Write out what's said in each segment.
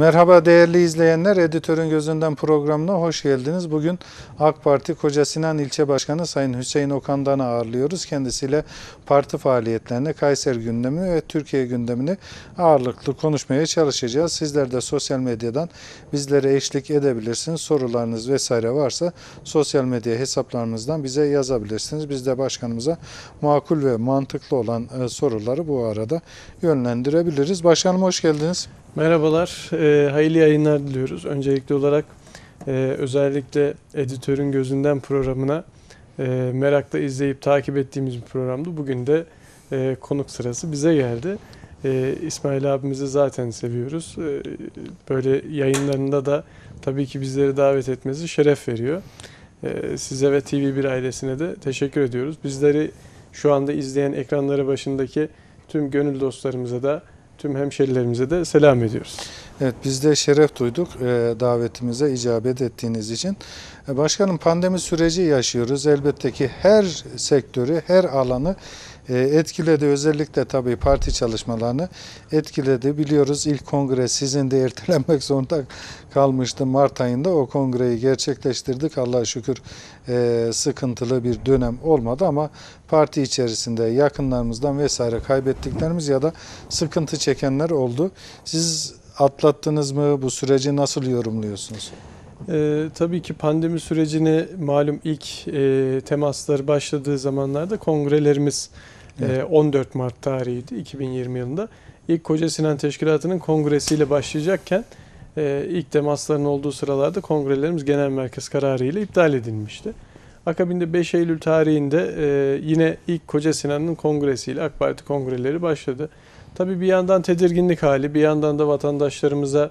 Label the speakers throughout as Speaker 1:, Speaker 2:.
Speaker 1: Merhaba değerli izleyenler, Editörün Gözünden programına hoş geldiniz. Bugün AK Parti Koca Sinan İlçe Başkanı Sayın Hüseyin Okan'dan ağırlıyoruz. Kendisiyle parti faaliyetlerini, Kayseri gündemini ve Türkiye gündemini ağırlıklı konuşmaya çalışacağız. Sizler de sosyal medyadan bizlere eşlik edebilirsiniz. Sorularınız vesaire varsa sosyal medya hesaplarımızdan bize yazabilirsiniz. Biz de başkanımıza makul ve mantıklı olan e, soruları bu arada yönlendirebiliriz. Başkanım hoş geldiniz.
Speaker 2: Merhabalar, e, hayırlı yayınlar diliyoruz. Öncelikli olarak e, özellikle Editörün Gözünden programına e, merakla izleyip takip ettiğimiz bir programdı. Bugün de e, konuk sırası bize geldi. E, İsmail abimizi zaten seviyoruz. E, böyle yayınlarında da tabii ki bizleri davet etmesi şeref veriyor. E, size ve TV1 ailesine de teşekkür ediyoruz. Bizleri şu anda izleyen ekranları başındaki tüm gönül dostlarımıza da tüm hemşerilerimize de selam ediyoruz.
Speaker 1: Evet biz de şeref duyduk e, davetimize icabet ettiğiniz için. E, başkanım pandemi süreci yaşıyoruz. Elbette ki her sektörü, her alanı etkiledi. Özellikle tabii parti çalışmalarını etkiledi. Biliyoruz ilk kongre sizin de ertelenmek zorunda kalmıştı Mart ayında. O kongreyi gerçekleştirdik. Allah'a şükür e, sıkıntılı bir dönem olmadı ama parti içerisinde yakınlarımızdan vesaire kaybettiklerimiz ya da sıkıntı çekenler oldu. Siz atlattınız mı? Bu süreci nasıl yorumluyorsunuz?
Speaker 2: Ee, tabii ki pandemi sürecini malum ilk e, temasları başladığı zamanlarda kongrelerimiz
Speaker 1: Evet.
Speaker 2: e, 14 Mart tarihiydi 2020 yılında. İlk Koca Sinan Teşkilatı'nın kongresiyle başlayacakken e, ilk temasların olduğu sıralarda kongrelerimiz genel merkez kararı ile iptal edilmişti. Akabinde 5 Eylül tarihinde e, yine ilk Koca Sinan'ın kongresiyle AK Parti kongreleri başladı. Tabii bir yandan tedirginlik hali, bir yandan da vatandaşlarımıza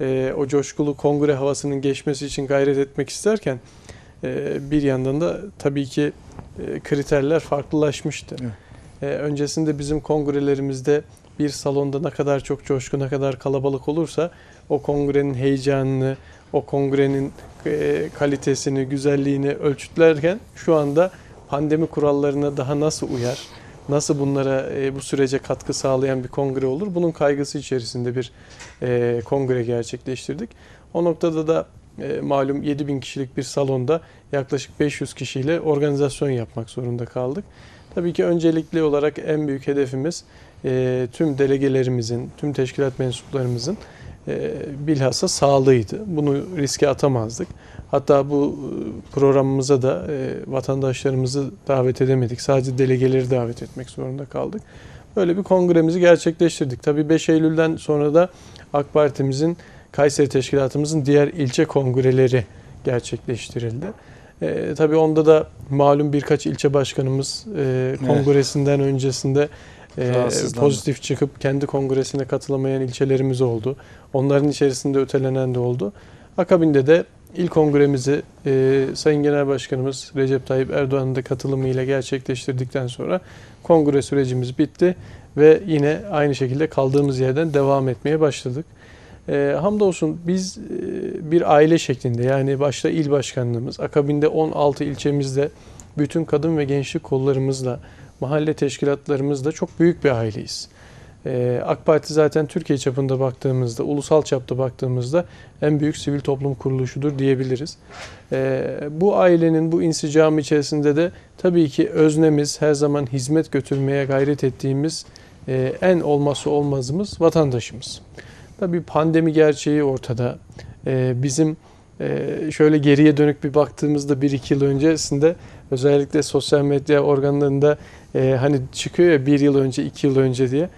Speaker 2: e, o coşkulu kongre havasının geçmesi için gayret etmek isterken e, bir yandan da tabii ki e, kriterler farklılaşmıştı.
Speaker 1: Evet.
Speaker 2: E, öncesinde bizim kongrelerimizde bir salonda ne kadar çok coşku, ne kadar kalabalık olursa o kongrenin heyecanını, o kongrenin e, kalitesini, güzelliğini ölçütlerken şu anda pandemi kurallarına daha nasıl uyar, nasıl bunlara e, bu sürece katkı sağlayan bir kongre olur bunun kaygısı içerisinde bir e, kongre gerçekleştirdik. O noktada da e, malum 7000 kişilik bir salonda yaklaşık 500 kişiyle organizasyon yapmak zorunda kaldık. Tabii ki öncelikli olarak en büyük hedefimiz e, tüm delegelerimizin, tüm teşkilat mensuplarımızın e, bilhassa sağlığıydı. Bunu riske atamazdık. Hatta bu e, programımıza da e, vatandaşlarımızı davet edemedik. Sadece delegeleri davet etmek zorunda kaldık. Böyle bir kongremizi gerçekleştirdik. Tabii 5 Eylül'den sonra da AK Parti'mizin, Kayseri Teşkilatımızın diğer ilçe kongreleri gerçekleştirildi. E, tabii onda da malum birkaç ilçe başkanımız e, kongresinden öncesinde e, pozitif çıkıp kendi kongresine katılamayan ilçelerimiz oldu. Onların içerisinde ötelenen de oldu. Akabinde de ilk kongremizi e, Sayın Genel Başkanımız Recep Tayyip Erdoğan'ın da katılımıyla gerçekleştirdikten sonra kongre sürecimiz bitti ve yine aynı şekilde kaldığımız yerden devam etmeye başladık. E, hamdolsun biz e, bir aile şeklinde yani başta il başkanlığımız, akabinde 16 ilçemizde bütün kadın ve gençlik kollarımızla, mahalle teşkilatlarımızla çok büyük bir aileyiz. Ee, AK Parti zaten Türkiye çapında baktığımızda, ulusal çapta baktığımızda en büyük sivil toplum kuruluşudur diyebiliriz. Ee, bu ailenin bu insicamı içerisinde de tabii ki öznemiz her zaman hizmet götürmeye gayret ettiğimiz e, en olmazsa olmazımız vatandaşımız. Tabii pandemi gerçeği ortada. Ee, bizim e, şöyle geriye dönük bir baktığımızda 1-2 yıl öncesinde özellikle sosyal medya organlarında e, hani çıkıyor ya bir yıl önce, iki yıl önce diye.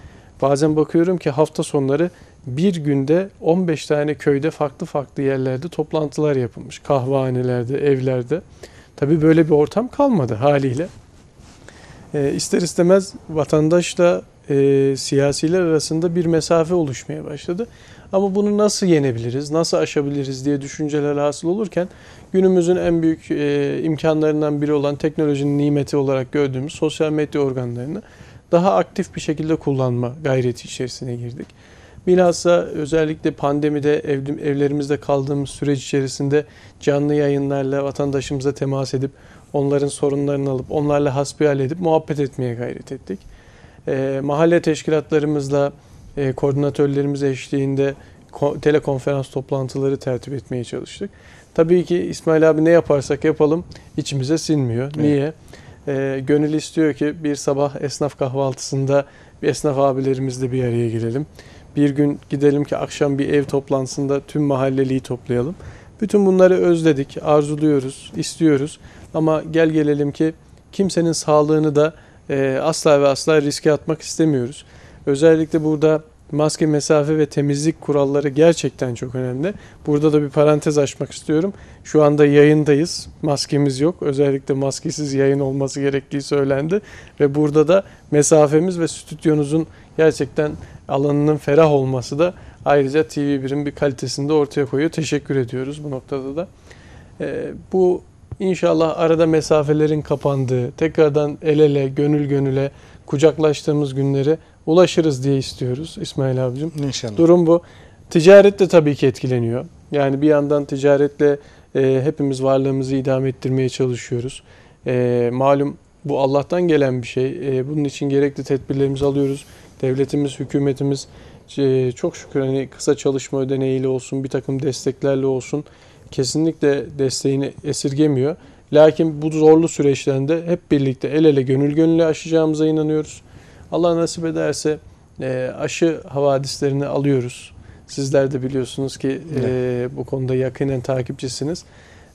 Speaker 2: Bazen bakıyorum ki hafta sonları bir günde 15 tane köyde farklı farklı yerlerde toplantılar yapılmış. Kahvehanelerde, evlerde. Tabii böyle bir ortam kalmadı haliyle. E, ister istemez vatandaşla e, siyasiler arasında bir mesafe oluşmaya başladı. Ama bunu nasıl yenebiliriz, nasıl aşabiliriz diye düşünceler hasıl olurken günümüzün en büyük e, imkanlarından biri olan teknolojinin nimeti olarak gördüğümüz sosyal medya organlarını daha aktif bir şekilde kullanma gayreti içerisine girdik. Bilhassa özellikle pandemide ev, evlerimizde kaldığımız süreç içerisinde canlı yayınlarla vatandaşımıza temas edip onların sorunlarını alıp onlarla hasbihal edip muhabbet etmeye gayret ettik. E, mahalle teşkilatlarımızla e, koordinatörlerimiz eşliğinde ko- telekonferans toplantıları tertip etmeye çalıştık. Tabii ki İsmail abi ne yaparsak yapalım içimize sinmiyor.
Speaker 1: Evet.
Speaker 2: Niye? Ee, gönül istiyor ki bir sabah esnaf kahvaltısında bir esnaf abilerimizle bir araya gelelim. Bir gün gidelim ki akşam bir ev toplantısında tüm mahalleliyi toplayalım. Bütün bunları özledik, arzuluyoruz, istiyoruz. Ama gel gelelim ki kimsenin sağlığını da e, asla ve asla riske atmak istemiyoruz. Özellikle burada maske, mesafe ve temizlik kuralları gerçekten çok önemli. Burada da bir parantez açmak istiyorum. Şu anda yayındayız. Maskemiz yok. Özellikle maskesiz yayın olması gerektiği söylendi. Ve burada da mesafemiz ve stüdyonuzun gerçekten alanının ferah olması da ayrıca TV1'in bir kalitesini de ortaya koyuyor. Teşekkür ediyoruz bu noktada da. Ee, bu inşallah arada mesafelerin kapandığı, tekrardan el ele, gönül gönüle kucaklaştığımız günlere ulaşırız diye istiyoruz İsmail abicim.
Speaker 1: İnşallah.
Speaker 2: Durum bu. Ticaret de tabii ki etkileniyor. Yani bir yandan ticaretle e, hepimiz varlığımızı idame ettirmeye çalışıyoruz. E, malum bu Allah'tan gelen bir şey. E, bunun için gerekli tedbirlerimizi alıyoruz. Devletimiz, hükümetimiz e, çok şükür hani kısa çalışma ödeneğiyle olsun, bir takım desteklerle olsun kesinlikle desteğini esirgemiyor. Lakin bu zorlu süreçlerinde hep birlikte el ele gönül gönüle aşacağımıza inanıyoruz. Allah nasip ederse e, aşı havadislerini alıyoruz. Sizler de biliyorsunuz ki e, bu konuda yakinen takipçisiniz.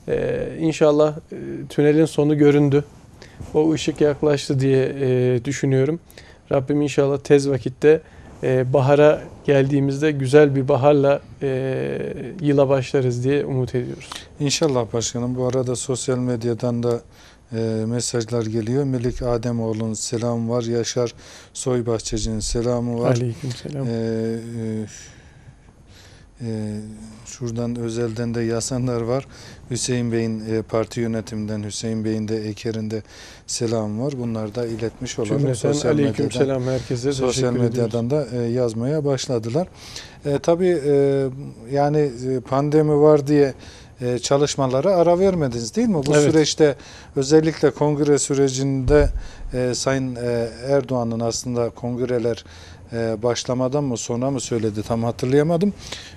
Speaker 2: E, inşallah e, tünelin sonu göründü. O ışık yaklaştı diye e, düşünüyorum. Rabbim inşallah tez vakitte e, bahara geldiğimizde güzel bir baharla e, yıla başlarız diye umut ediyoruz.
Speaker 1: İnşallah başkanım. Bu arada sosyal medyadan da e, mesajlar geliyor. Melik Ademoğlu'nun selamı var. Yaşar Soybahçeci'nin selamı var.
Speaker 2: Aleykümselam.
Speaker 1: E, e, e, şuradan özelden de yazanlar var. Hüseyin Bey'in e, parti yönetiminden Hüseyin Bey'in de Eker'in de selamı var. Bunları da iletmiş olalım.
Speaker 2: Cümleten
Speaker 1: Sosyal medyadan.
Speaker 2: aleykümselam herkese
Speaker 1: Sosyal
Speaker 2: ediyoruz.
Speaker 1: medyadan da e, yazmaya başladılar. E, tabii e, yani e, pandemi var diye e, çalışmalara ara vermediniz değil mi? Bu
Speaker 2: Evet.
Speaker 1: süreçte özellikle kongre sürecinde e, Sayın e, Erdoğan'ın aslında kongreler başlamadan mı sonra mı söyledi tam hatırlayamadım.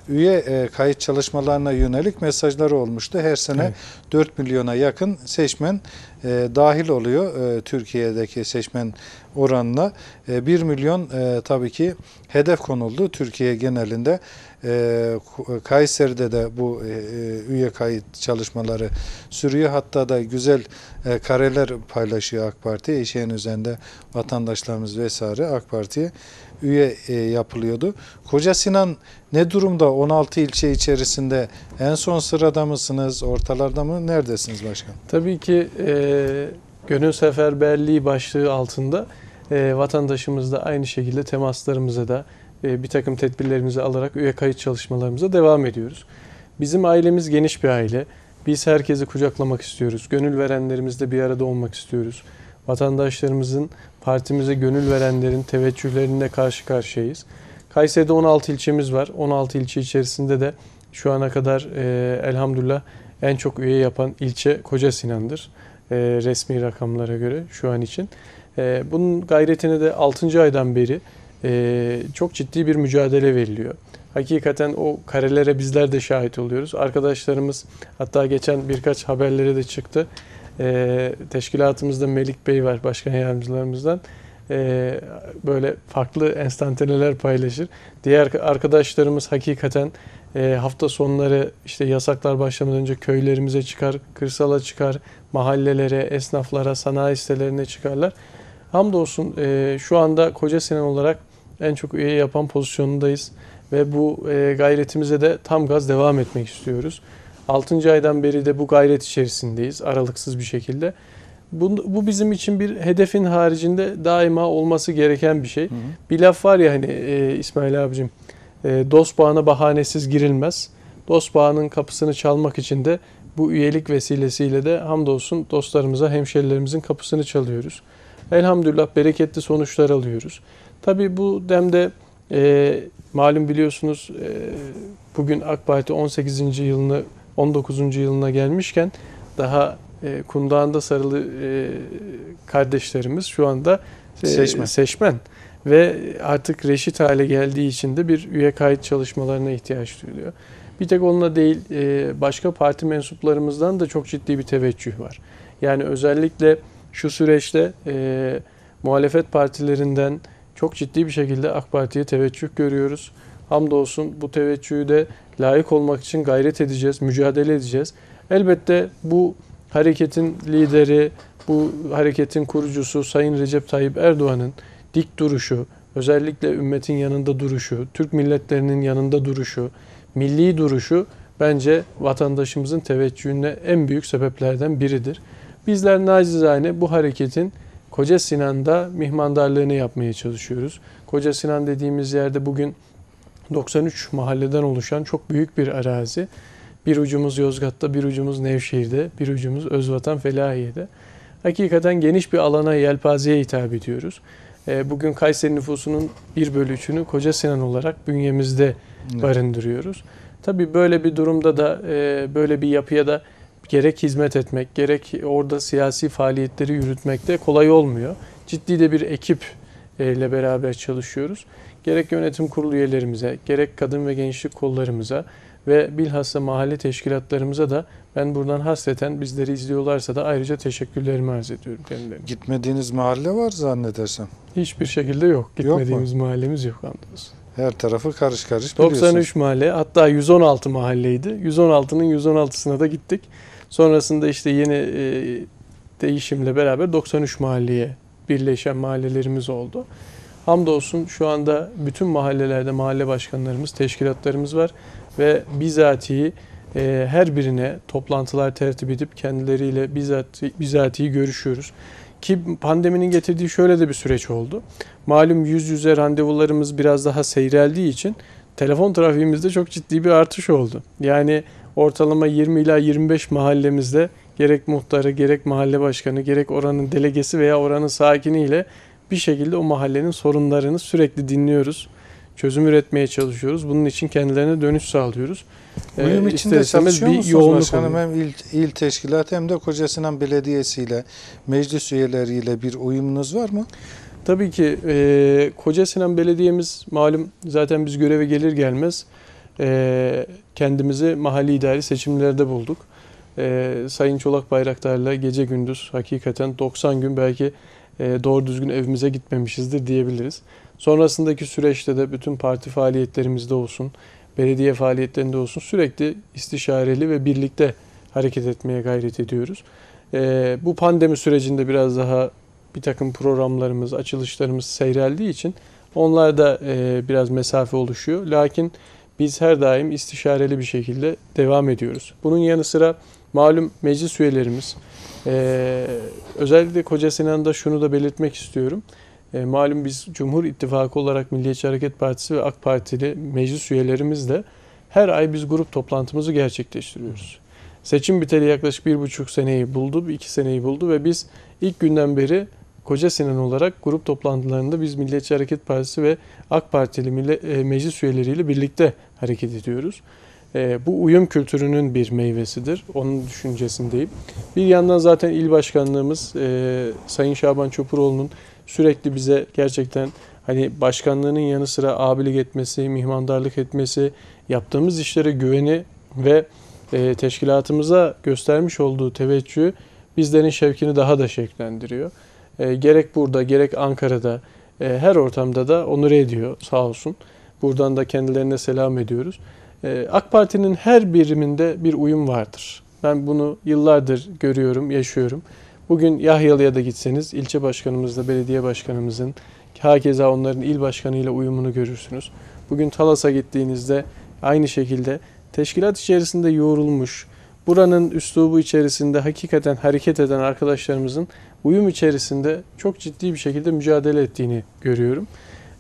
Speaker 1: Üye e, kayıt çalışmalarına yönelik mesajları olmuştu. Her sene
Speaker 2: Evet.
Speaker 1: 4 milyona yakın seçmen e, dahil oluyor e, Türkiye'deki seçmen oranına. E, 1 milyon e, tabii ki hedef konuldu Türkiye genelinde. E, Kayseri'de de bu e, e, üye kayıt çalışmaları sürüyor. Hatta da güzel e, kareler paylaşıyor AK Parti. Eşeğin üzerinde vatandaşlarımız vesaire AK Parti'ye üye e, yapılıyordu. Koca Sinan ne durumda 16 ilçe içerisinde en son sırada mısınız, ortalarda mı, neredesiniz başkan?
Speaker 2: Tabii ki e, gönül seferberliği başlığı altında e, vatandaşımız da aynı şekilde temaslarımıza da e, bir takım tedbirlerimizi alarak üye kayıt çalışmalarımıza devam ediyoruz. Bizim ailemiz geniş bir aile. Biz herkesi kucaklamak istiyoruz. Gönül verenlerimizle bir arada olmak istiyoruz. Vatandaşlarımızın, partimize gönül verenlerin teveccühlerinde karşı karşıyayız. Kayseri'de 16 ilçemiz var. 16 ilçe içerisinde de şu ana kadar e, elhamdülillah en çok üye yapan ilçe Koca Sinan'dır. E, resmi rakamlara göre şu an için. E, bunun gayretine de 6. aydan beri e, çok ciddi bir mücadele veriliyor. Hakikaten o karelere bizler de şahit oluyoruz. Arkadaşlarımız hatta geçen birkaç haberlere de çıktı. Teşkilatımızda Melik Bey var başkan yardımcılarımızdan. Böyle farklı enstantaneler paylaşır. Diğer arkadaşlarımız hakikaten hafta sonları işte yasaklar başlamadan önce köylerimize çıkar, kırsala çıkar, mahallelere, esnaflara, sanayi sitelerine çıkarlar. Hamdolsun e, şu anda Koca Sinan olarak en çok üye yapan pozisyondayız ve bu e, gayretimize de tam gaz devam etmek istiyoruz. 6. aydan beri de bu gayret içerisindeyiz aralıksız bir şekilde. Bu, bu bizim için bir hedefin haricinde daima olması gereken bir şey. Bir laf var ya hani e, İsmail abicim, e, dost bağına bahanesiz girilmez. Dost bağının kapısını çalmak için de bu üyelik vesilesiyle de hamdolsun dostlarımıza, hemşerilerimizin kapısını çalıyoruz. Elhamdülillah bereketli sonuçlar alıyoruz. Tabii bu demde e, malum biliyorsunuz e, bugün AK Parti 18. yılını 19. yılına gelmişken daha e, kundağında sarılı e, kardeşlerimiz şu anda e,
Speaker 1: Seçmen.
Speaker 2: seçmen. ve artık reşit hale geldiği için de bir üye kayıt çalışmalarına ihtiyaç duyuluyor. Bir tek onunla değil e, başka parti mensuplarımızdan da çok ciddi bir teveccüh var. Yani özellikle şu süreçte e, muhalefet partilerinden çok ciddi bir şekilde AK Parti'ye teveccüh görüyoruz. Hamdolsun bu teveccühü de layık olmak için gayret edeceğiz, mücadele edeceğiz. Elbette bu hareketin lideri, bu hareketin kurucusu Sayın Recep Tayyip Erdoğan'ın dik duruşu, özellikle ümmetin yanında duruşu, Türk milletlerinin yanında duruşu, milli duruşu bence vatandaşımızın teveccühüne en büyük sebeplerden biridir. Bizler nacizane bu hareketin Koca Sinan'da mihmandarlığını yapmaya çalışıyoruz. Koca Sinan dediğimiz yerde bugün 93 mahalleden oluşan çok büyük bir arazi. Bir ucumuz Yozgat'ta, bir ucumuz Nevşehir'de, bir ucumuz Özvatan Felahiye'de. Hakikaten geniş bir alana, yelpazeye hitap ediyoruz. Ee, Bugün Kayseri nüfusunun bir bölü üçünü Koca Sinan olarak bünyemizde
Speaker 1: Evet.
Speaker 2: barındırıyoruz. Tabii böyle bir durumda da e, böyle bir yapıya da gerek hizmet etmek, gerek orada siyasi faaliyetleri yürütmek de kolay olmuyor. Ciddi de bir ekip e, ile beraber çalışıyoruz. Gerek yönetim kurulu üyelerimize, gerek kadın ve gençlik kollarımıza ve bilhassa mahalle teşkilatlarımıza da ben buradan hasreten bizleri izliyorlarsa da ayrıca teşekkürlerimi arz ediyorum kendilerine.
Speaker 1: Gitmediğiniz mahalle var zannedersem.
Speaker 2: Hiçbir şekilde yok.
Speaker 1: Yok mu?
Speaker 2: Gitmediğimiz mahallemiz yok andolsun.
Speaker 1: Her tarafı karış karış biliyorsunuz.
Speaker 2: 93 mahalle hatta 116 mahalleydi. 116'nın 116'sına da gittik. Sonrasında işte yeni e, değişimle beraber 93 mahalleye birleşen mahallelerimiz oldu. Hamdolsun şu anda bütün mahallelerde mahalle başkanlarımız, teşkilatlarımız var ve bizatihi e, her birine toplantılar tertip edip kendileriyle bizzat, bizatihi görüşüyoruz. Ki pandeminin getirdiği şöyle de bir süreç oldu. Malum yüz yüze randevularımız biraz daha seyreldiği için telefon trafiğimizde çok ciddi bir artış oldu. Yani ortalama 20 ila 25 mahallemizde gerek muhtarı, gerek mahalle başkanı, gerek oranın delegesi veya oranın sakiniyle bir şekilde o mahallenin sorunlarını sürekli dinliyoruz. Çözüm üretmeye çalışıyoruz. Bunun için kendilerine dönüş sağlıyoruz.
Speaker 1: Uyum
Speaker 2: Ee,
Speaker 1: içinde çalışıyor
Speaker 2: bir
Speaker 1: musunuz başkanım?
Speaker 2: oluyor.
Speaker 1: Hem il, il teşkilatı hem de Kocasinan Belediyesi ile meclis üyeleriyle bir uyumunuz var mı?
Speaker 2: Tabii ki e, Koca Sinan Belediye'miz malum zaten biz göreve gelir gelmez e, kendimizi mahalli idari seçimlerde bulduk. E, Sayın Çolak Bayraktar'la gece gündüz hakikaten 90 gün belki e, doğru düzgün evimize gitmemişizdir diyebiliriz. Sonrasındaki süreçte de bütün parti faaliyetlerimizde olsun, belediye faaliyetlerinde olsun sürekli istişareli ve birlikte hareket etmeye gayret ediyoruz. E, bu pandemi sürecinde biraz daha bir takım programlarımız, açılışlarımız seyreldiği için onlar da e, biraz mesafe oluşuyor. Lakin biz her daim istişareli bir şekilde devam ediyoruz. Bunun yanı sıra malum meclis üyelerimiz, e, özellikle Koca Sinan'da şunu da belirtmek istiyorum. E, malum biz Cumhur İttifakı olarak Milliyetçi Hareket Partisi ve AK Partili meclis üyelerimizle her ay biz grup toplantımızı gerçekleştiriyoruz. Seçim biteli yaklaşık bir buçuk seneyi buldu, iki seneyi buldu ve biz ilk günden beri Koca Sinan olarak grup toplantılarında biz Milliyetçi Hareket Partisi ve AK Partili mille- e, meclis üyeleriyle birlikte hareket ediyoruz. E, bu uyum kültürünün bir meyvesidir. Onun düşüncesindeyim. Bir yandan zaten il başkanlığımız e, Sayın Şaban Çopuroğlu'nun sürekli bize gerçekten hani başkanlığının yanı sıra abilik etmesi, mihmandarlık etmesi, yaptığımız işlere güveni ve e, teşkilatımıza göstermiş olduğu teveccühü bizlerin şevkini daha da şevklendiriyor. E, gerek burada gerek Ankara'da e, her ortamda da onur ediyor sağ olsun. Buradan da kendilerine selam ediyoruz. E, AK Parti'nin her biriminde bir uyum vardır. Ben bunu yıllardır görüyorum, yaşıyorum. Bugün Yahyalı'ya da gitseniz ilçe başkanımızla belediye başkanımızın hakeza onların il başkanıyla uyumunu görürsünüz. Bugün Talas'a gittiğinizde aynı şekilde teşkilat içerisinde yoğrulmuş, buranın üslubu içerisinde hakikaten hareket eden arkadaşlarımızın uyum içerisinde çok ciddi bir şekilde mücadele ettiğini görüyorum.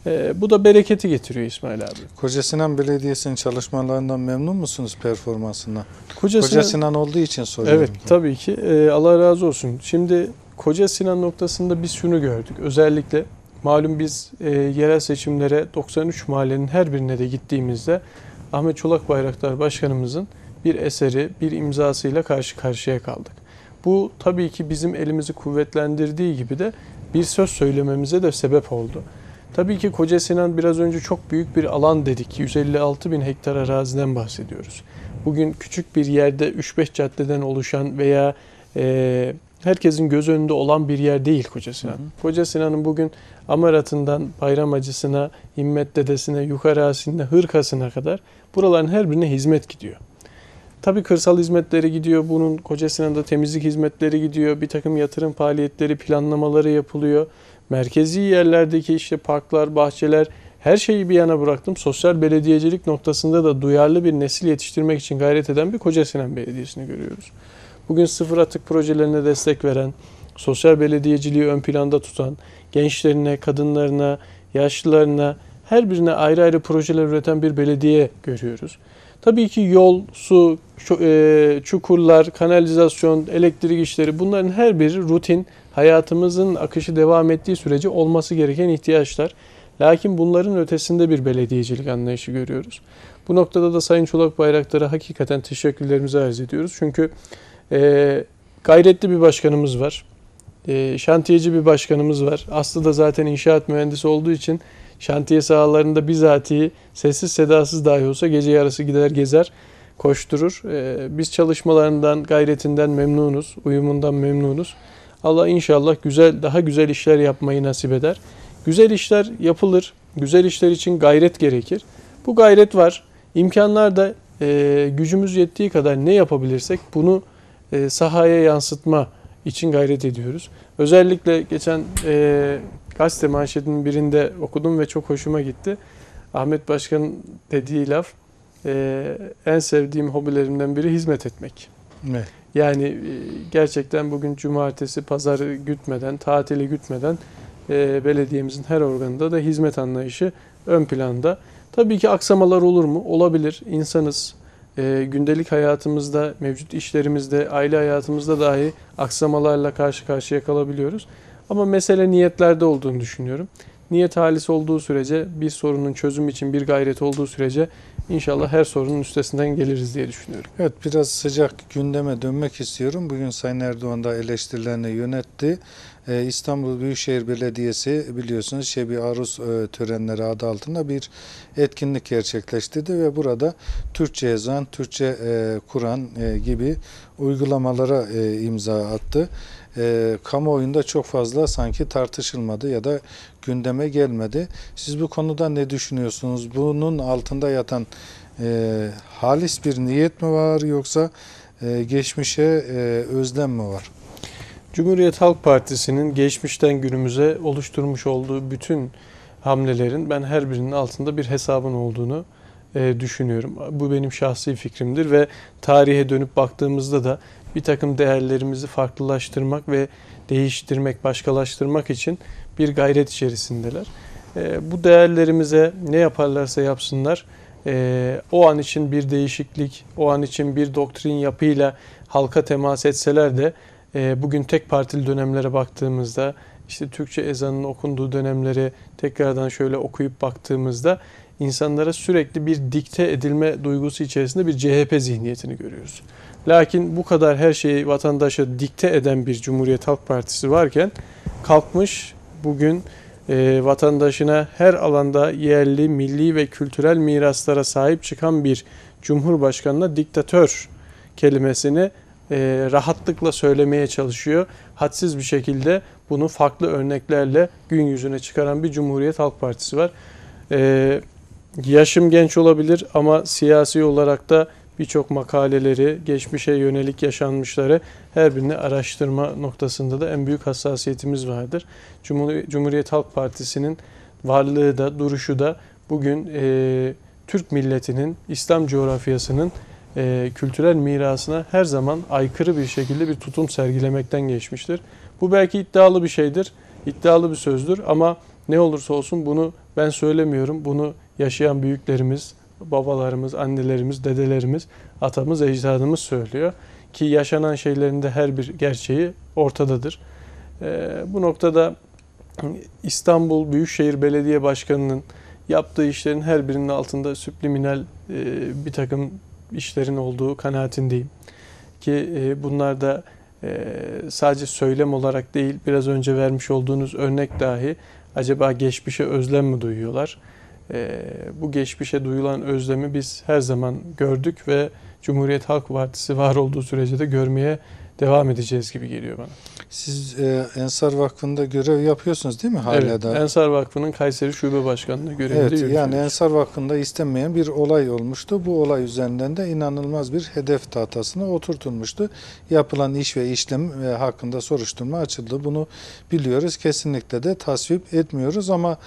Speaker 2: Ee, bu da bereketi getiriyor İsmail abi.
Speaker 1: Kocasinan Belediyesi'nin çalışmalarından memnun musunuz performansından?
Speaker 2: Koca,
Speaker 1: Koca
Speaker 2: Sinan,
Speaker 1: Sinan olduğu için soruyorum.
Speaker 2: evet tabii ki Ee, Allah razı olsun. Şimdi Koca Sinan noktasında biz şunu gördük. Özellikle malum biz e, yerel seçimlere 93 mahallenin her birine de gittiğimizde Ahmet Çolak Bayraktar Başkanımızın bir eseri, bir imzasıyla karşı karşıya kaldık. Bu tabii ki bizim elimizi kuvvetlendirdiği gibi de bir söz söylememize de sebep oldu. Tabii ki Koca Sinan biraz önce çok büyük bir alan dedik. 156 bin hektar araziden bahsediyoruz. Bugün küçük bir yerde 3-5 caddeden oluşan veya e, herkesin göz önünde olan bir yer değil Koca Sinan.
Speaker 1: Hı hı.
Speaker 2: Koca Sinan'ın bugün Amarat'ından Bayramacısına, Himmet Dedesi'ne, Yukarı Asin'e, Hırkası'na kadar buraların her birine hizmet gidiyor. Tabii kırsal hizmetleri gidiyor. Bunun Koca Sinan'da temizlik hizmetleri gidiyor. Bir takım yatırım faaliyetleri, planlamaları yapılıyor. Merkezi yerlerdeki işte parklar, bahçeler her şeyi bir yana bıraktım. Sosyal belediyecilik noktasında da duyarlı bir nesil yetiştirmek için gayret eden bir Koca Sinan Belediyesi'ni görüyoruz. Bugün sıfır atık projelerine destek veren, sosyal belediyeciliği ön planda tutan, gençlerine, kadınlarına, yaşlılarına her birine ayrı ayrı projeler üreten bir belediye görüyoruz. Tabii ki yol, su, e, çukurlar, kanalizasyon, elektrik işleri bunların her biri rutin hayatımızın akışı devam ettiği sürece olması gereken ihtiyaçlar. Lakin bunların ötesinde bir belediyecilik anlayışı görüyoruz. Bu noktada da Sayın Çolak Bayraktar'a hakikaten teşekkürlerimizi arz ediyoruz. Çünkü e, gayretli bir başkanımız var. E, şantiyeci bir başkanımız var. Aslı da zaten inşaat mühendisi olduğu için şantiye sahalarında bizatihi sessiz sedasız dahi olsa gece yarısı gider gezer koşturur. E, biz çalışmalarından, gayretinden memnunuz, uyumundan memnunuz. Allah inşallah güzel, daha güzel işler yapmayı nasip eder. Güzel işler yapılır. Güzel işler için gayret gerekir. Bu gayret var. İmkanlar da e, gücümüz yettiği kadar ne yapabilirsek bunu e, sahaya yansıtma için gayret ediyoruz. Özellikle geçen e, gazete manşetinin birinde okudum ve çok hoşuma gitti. Ahmet Başkan'ın dediği laf, e, en sevdiğim hobilerimden biri hizmet etmek.
Speaker 1: Evet.
Speaker 2: Yani e, gerçekten bugün cumartesi, pazarı gütmeden, tatili gütmeden e, belediyemizin her organında da hizmet anlayışı ön planda. Tabii ki aksamalar olur mu? Olabilir. İnsanız. E, gündelik hayatımızda, mevcut işlerimizde, aile hayatımızda dahi aksamalarla karşı karşıya kalabiliyoruz. Ama mesele niyetlerde olduğunu düşünüyorum. Niyet halis olduğu sürece, bir sorunun çözüm için bir gayret olduğu sürece inşallah her sorunun üstesinden geliriz diye düşünüyorum.
Speaker 1: Evet biraz sıcak gündeme dönmek istiyorum. Bugün Sayın Erdoğan da eleştirilerini yönetti. Ee, İstanbul Büyükşehir Belediyesi biliyorsunuz Şebi Aruz e, törenleri adı altında bir etkinlik gerçekleştirdi ve burada Türkçe ezan, Türkçe e, Kur'an e, gibi uygulamalara imza attı. Kamuoyunda çok fazla sanki tartışılmadı ya da gündeme gelmedi. Siz bu konuda ne düşünüyorsunuz? Bunun altında yatan e, halis bir niyet mi var yoksa e, geçmişe e, özlem mi var?
Speaker 2: Cumhuriyet Halk Partisi'nin geçmişten günümüze oluşturmuş olduğu bütün hamlelerin ben her birinin altında bir hesabın olduğunu e, düşünüyorum. Bu benim şahsi fikrimdir ve tarihe dönüp baktığımızda da bir takım değerlerimizi farklılaştırmak ve değiştirmek, başkalaştırmak için bir gayret içerisindeler. E, bu değerlerimize ne yaparlarsa yapsınlar e, o an için bir değişiklik, o an için bir doktrin yapıyla halka temas etseler de e, bugün tek partili dönemlere baktığımızda işte Türkçe ezanın okunduğu dönemleri tekrardan şöyle okuyup baktığımızda insanlara sürekli bir dikte edilme duygusu içerisinde bir CHP zihniyetini görüyoruz. Lakin bu kadar her şeyi vatandaşa dikte eden bir Cumhuriyet Halk Partisi varken kalkmış bugün e, vatandaşına her alanda yerli, milli ve kültürel miraslara sahip çıkan bir Cumhurbaşkanına diktatör kelimesini e, rahatlıkla söylemeye çalışıyor. Hadsiz bir şekilde bunu farklı örneklerle gün yüzüne çıkaran bir Cumhuriyet Halk Partisi var. E, yaşım genç olabilir ama siyasi olarak da birçok makaleleri, geçmişe yönelik yaşanmışları her birini araştırma noktasında da en büyük hassasiyetimiz vardır. Cumhur- Cumhuriyet Halk Partisi'nin varlığı da, duruşu da bugün e, Türk milletinin, İslam coğrafyasının e, kültürel mirasına her zaman aykırı bir şekilde bir tutum sergilemekten geçmiştir. Bu belki iddialı bir şeydir, iddialı bir sözdür ama ne olursa olsun bunu ben söylemiyorum. Bunu yaşayan büyüklerimiz, babalarımız, annelerimiz, dedelerimiz, atamız, ecdadımız söylüyor. Ki yaşanan şeylerin de her bir gerçeği ortadadır. E, bu noktada İstanbul Büyükşehir Belediye Başkanı'nın yaptığı işlerin her birinin altında subliminal e, bir takım işlerin olduğu kanaatindeyim. Ki e, bunlar da e, sadece söylem olarak değil, biraz önce vermiş olduğunuz örnek dahi Acaba geçmişe özlem mi duyuyorlar? Ee, bu geçmişe duyulan özlemi biz her zaman gördük ve Cumhuriyet Halk Partisi var olduğu sürece de görmeye devam edeceğiz gibi geliyor bana.
Speaker 1: Siz e, Ensar Vakfı'nda görev yapıyorsunuz değil mi hala
Speaker 2: evet,
Speaker 1: da?
Speaker 2: Ensar Vakfı'nın Kayseri Şube Başkanlığı görevinde
Speaker 1: Evet yani
Speaker 2: yürütüyoruz.
Speaker 1: Ensar Vakfı'nda istenmeyen bir olay olmuştu. Bu olay üzerinden de inanılmaz bir hedef tahtasına oturtulmuştu. Yapılan iş ve işlem e, hakkında soruşturma açıldı. Bunu biliyoruz. Kesinlikle de tasvip etmiyoruz ama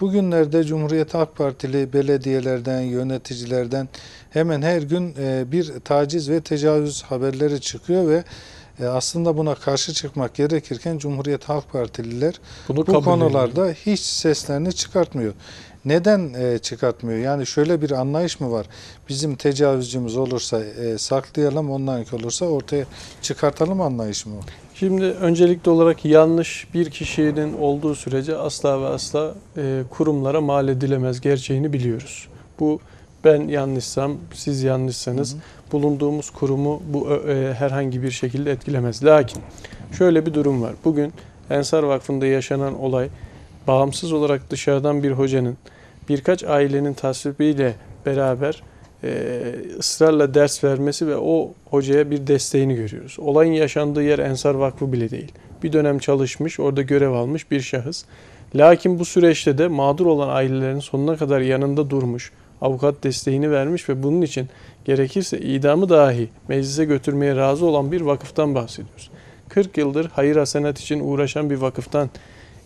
Speaker 1: bugünlerde Cumhuriyet Halk Partili belediyelerden, yöneticilerden hemen her gün e, bir taciz ve tecavüz haberleri çıkıyor ve e, aslında buna karşı çıkmak gerekirken Cumhuriyet Halk Partililer
Speaker 2: Bunu
Speaker 1: bu konularda hiç seslerini çıkartmıyor. Neden e, çıkartmıyor? Yani şöyle bir anlayış mı var? Bizim tecavüzcümüz olursa e, saklayalım, ondanki olursa ortaya çıkartalım anlayış mı?
Speaker 2: Şimdi öncelikli olarak yanlış bir kişinin olduğu sürece asla ve asla e, kurumlara mal edilemez gerçeğini biliyoruz. Bu ben yanlışsam, siz yanlışsanız
Speaker 1: Hı hı.
Speaker 2: bulunduğumuz kurumu bu e, herhangi bir şekilde etkilemez. Lakin şöyle bir durum var. Bugün Ensar Vakfı'nda yaşanan olay bağımsız olarak dışarıdan bir hocanın birkaç ailenin tasvibiyle beraber e, ısrarla ders vermesi ve o hocaya bir desteğini görüyoruz. Olayın yaşandığı yer Ensar Vakfı bile değil. Bir dönem çalışmış, orada görev almış bir şahıs. Lakin bu süreçte de mağdur olan ailelerin sonuna kadar yanında durmuş, avukat desteğini vermiş ve bunun için gerekirse idamı dahi meclise götürmeye razı olan bir vakıftan bahsediyoruz. 40 yıldır hayır hasenat için uğraşan bir vakıftan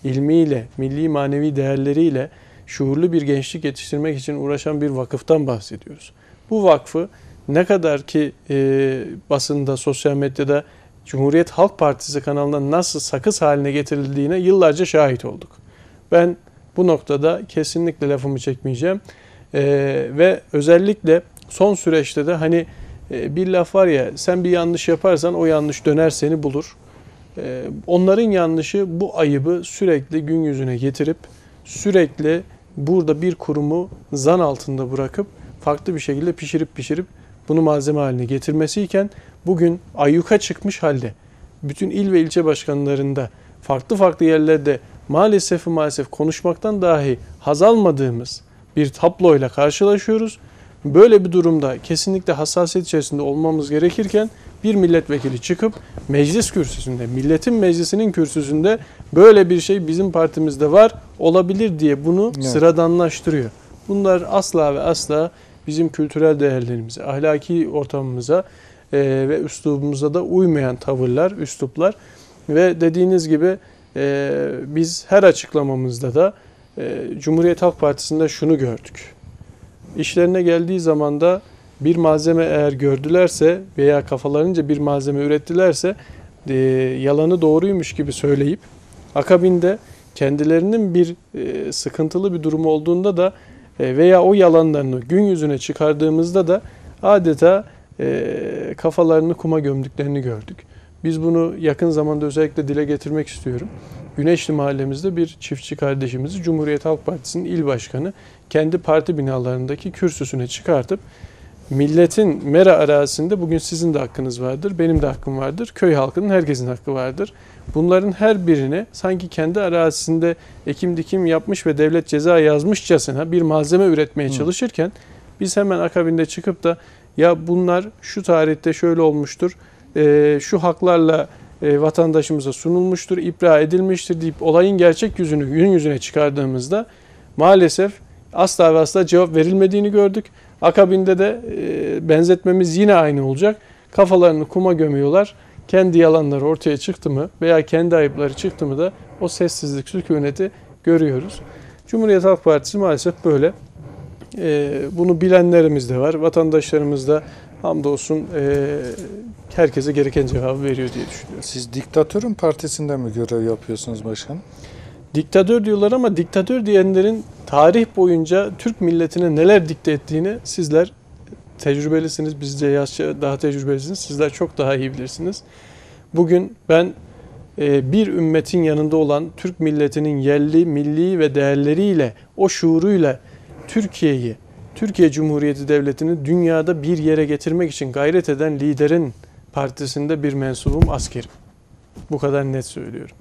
Speaker 2: ilmiyle, milli manevi değerleriyle şuurlu bir gençlik yetiştirmek için uğraşan bir vakıftan bahsediyoruz. Bu vakfı ne kadar ki e, basında, sosyal medyada Cumhuriyet Halk Partisi kanalında nasıl sakız haline getirildiğine yıllarca şahit olduk. Ben bu noktada kesinlikle lafımı çekmeyeceğim. E, ve özellikle son süreçte de hani e, bir laf var ya sen bir yanlış yaparsan o yanlış döner seni bulur. E, onların yanlışı bu ayıbı sürekli gün yüzüne getirip sürekli burada bir kurumu zan altında bırakıp farklı bir şekilde pişirip pişirip bunu malzeme haline getirmesiyken bugün ayyuka çıkmış halde bütün il ve ilçe başkanlarında farklı farklı yerlerde maalesef maalesef konuşmaktan dahi haz almadığımız bir tabloyla karşılaşıyoruz. Böyle bir durumda kesinlikle hassasiyet içerisinde olmamız gerekirken bir milletvekili çıkıp meclis kürsüsünde, milletin meclisinin kürsüsünde böyle bir şey bizim partimizde var, olabilir diye bunu
Speaker 1: Evet.
Speaker 2: sıradanlaştırıyor. Bunlar asla ve asla bizim kültürel değerlerimize, ahlaki ortamımıza e, ve üslubumuza da uymayan tavırlar, üsluplar ve dediğiniz gibi e, biz her açıklamamızda da e, Cumhuriyet Halk Partisi'nde şunu gördük. İşlerine geldiği zaman da bir malzeme eğer gördülerse veya kafalarınca bir malzeme ürettilerse e, yalanı doğruymuş gibi söyleyip akabinde kendilerinin bir e, sıkıntılı bir durum olduğunda da veya o yalanlarını gün yüzüne çıkardığımızda da adeta e, kafalarını kuma gömdüklerini gördük. Biz bunu yakın zamanda özellikle dile getirmek istiyorum. Güneşli mahallemizde bir çiftçi kardeşimizi Cumhuriyet Halk Partisi'nin il başkanı kendi parti binalarındaki kürsüsüne çıkartıp milletin mera arazisinde bugün sizin de hakkınız vardır, benim de hakkım vardır, köy halkının herkesin hakkı vardır. Bunların her birine sanki kendi arazisinde ekim dikim yapmış ve devlet ceza yazmışçasına bir malzeme üretmeye
Speaker 1: Hı.
Speaker 2: çalışırken biz hemen akabinde çıkıp da ya bunlar şu tarihte şöyle olmuştur, e, şu haklarla e, vatandaşımıza sunulmuştur, ibra edilmiştir deyip olayın gerçek yüzünü gün yüzüne çıkardığımızda maalesef asla ve asla cevap verilmediğini gördük. Akabinde de e, benzetmemiz yine aynı olacak. Kafalarını kuma gömüyorlar. Kendi yalanları ortaya çıktı mı veya kendi ayıpları çıktı mı da o sessizlik, sükuneti görüyoruz. Cumhuriyet Halk Partisi maalesef böyle. E, bunu bilenlerimiz de var. Vatandaşlarımız da hamdolsun e, herkese gereken cevabı veriyor diye düşünüyorum.
Speaker 1: Siz diktatörün partisinde mi görev yapıyorsunuz başkanım?
Speaker 2: Diktatör diyorlar ama diktatör diyenlerin tarih boyunca Türk milletine neler dikte ettiğini sizler tecrübelisiniz. Bizce yaşça daha tecrübelisiniz. Sizler çok daha iyi bilirsiniz. Bugün ben e, bir ümmetin yanında olan Türk milletinin yerli, milli ve değerleriyle, o şuuruyla Türkiye'yi, Türkiye Cumhuriyeti Devleti'ni dünyada bir yere getirmek için gayret eden liderin partisinde bir mensubum askerim. Bu kadar net söylüyorum.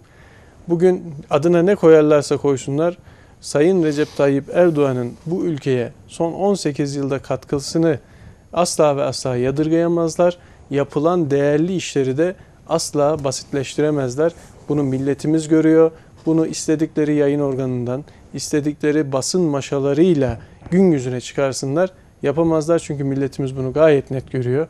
Speaker 2: Bugün adına ne koyarlarsa koysunlar Sayın Recep Tayyip Erdoğan'ın bu ülkeye son 18 yılda katkısını asla ve asla yadırgayamazlar. Yapılan değerli işleri de asla basitleştiremezler. Bunu milletimiz görüyor. Bunu istedikleri yayın organından, istedikleri basın maşalarıyla gün yüzüne çıkarsınlar. Yapamazlar çünkü milletimiz bunu gayet net görüyor.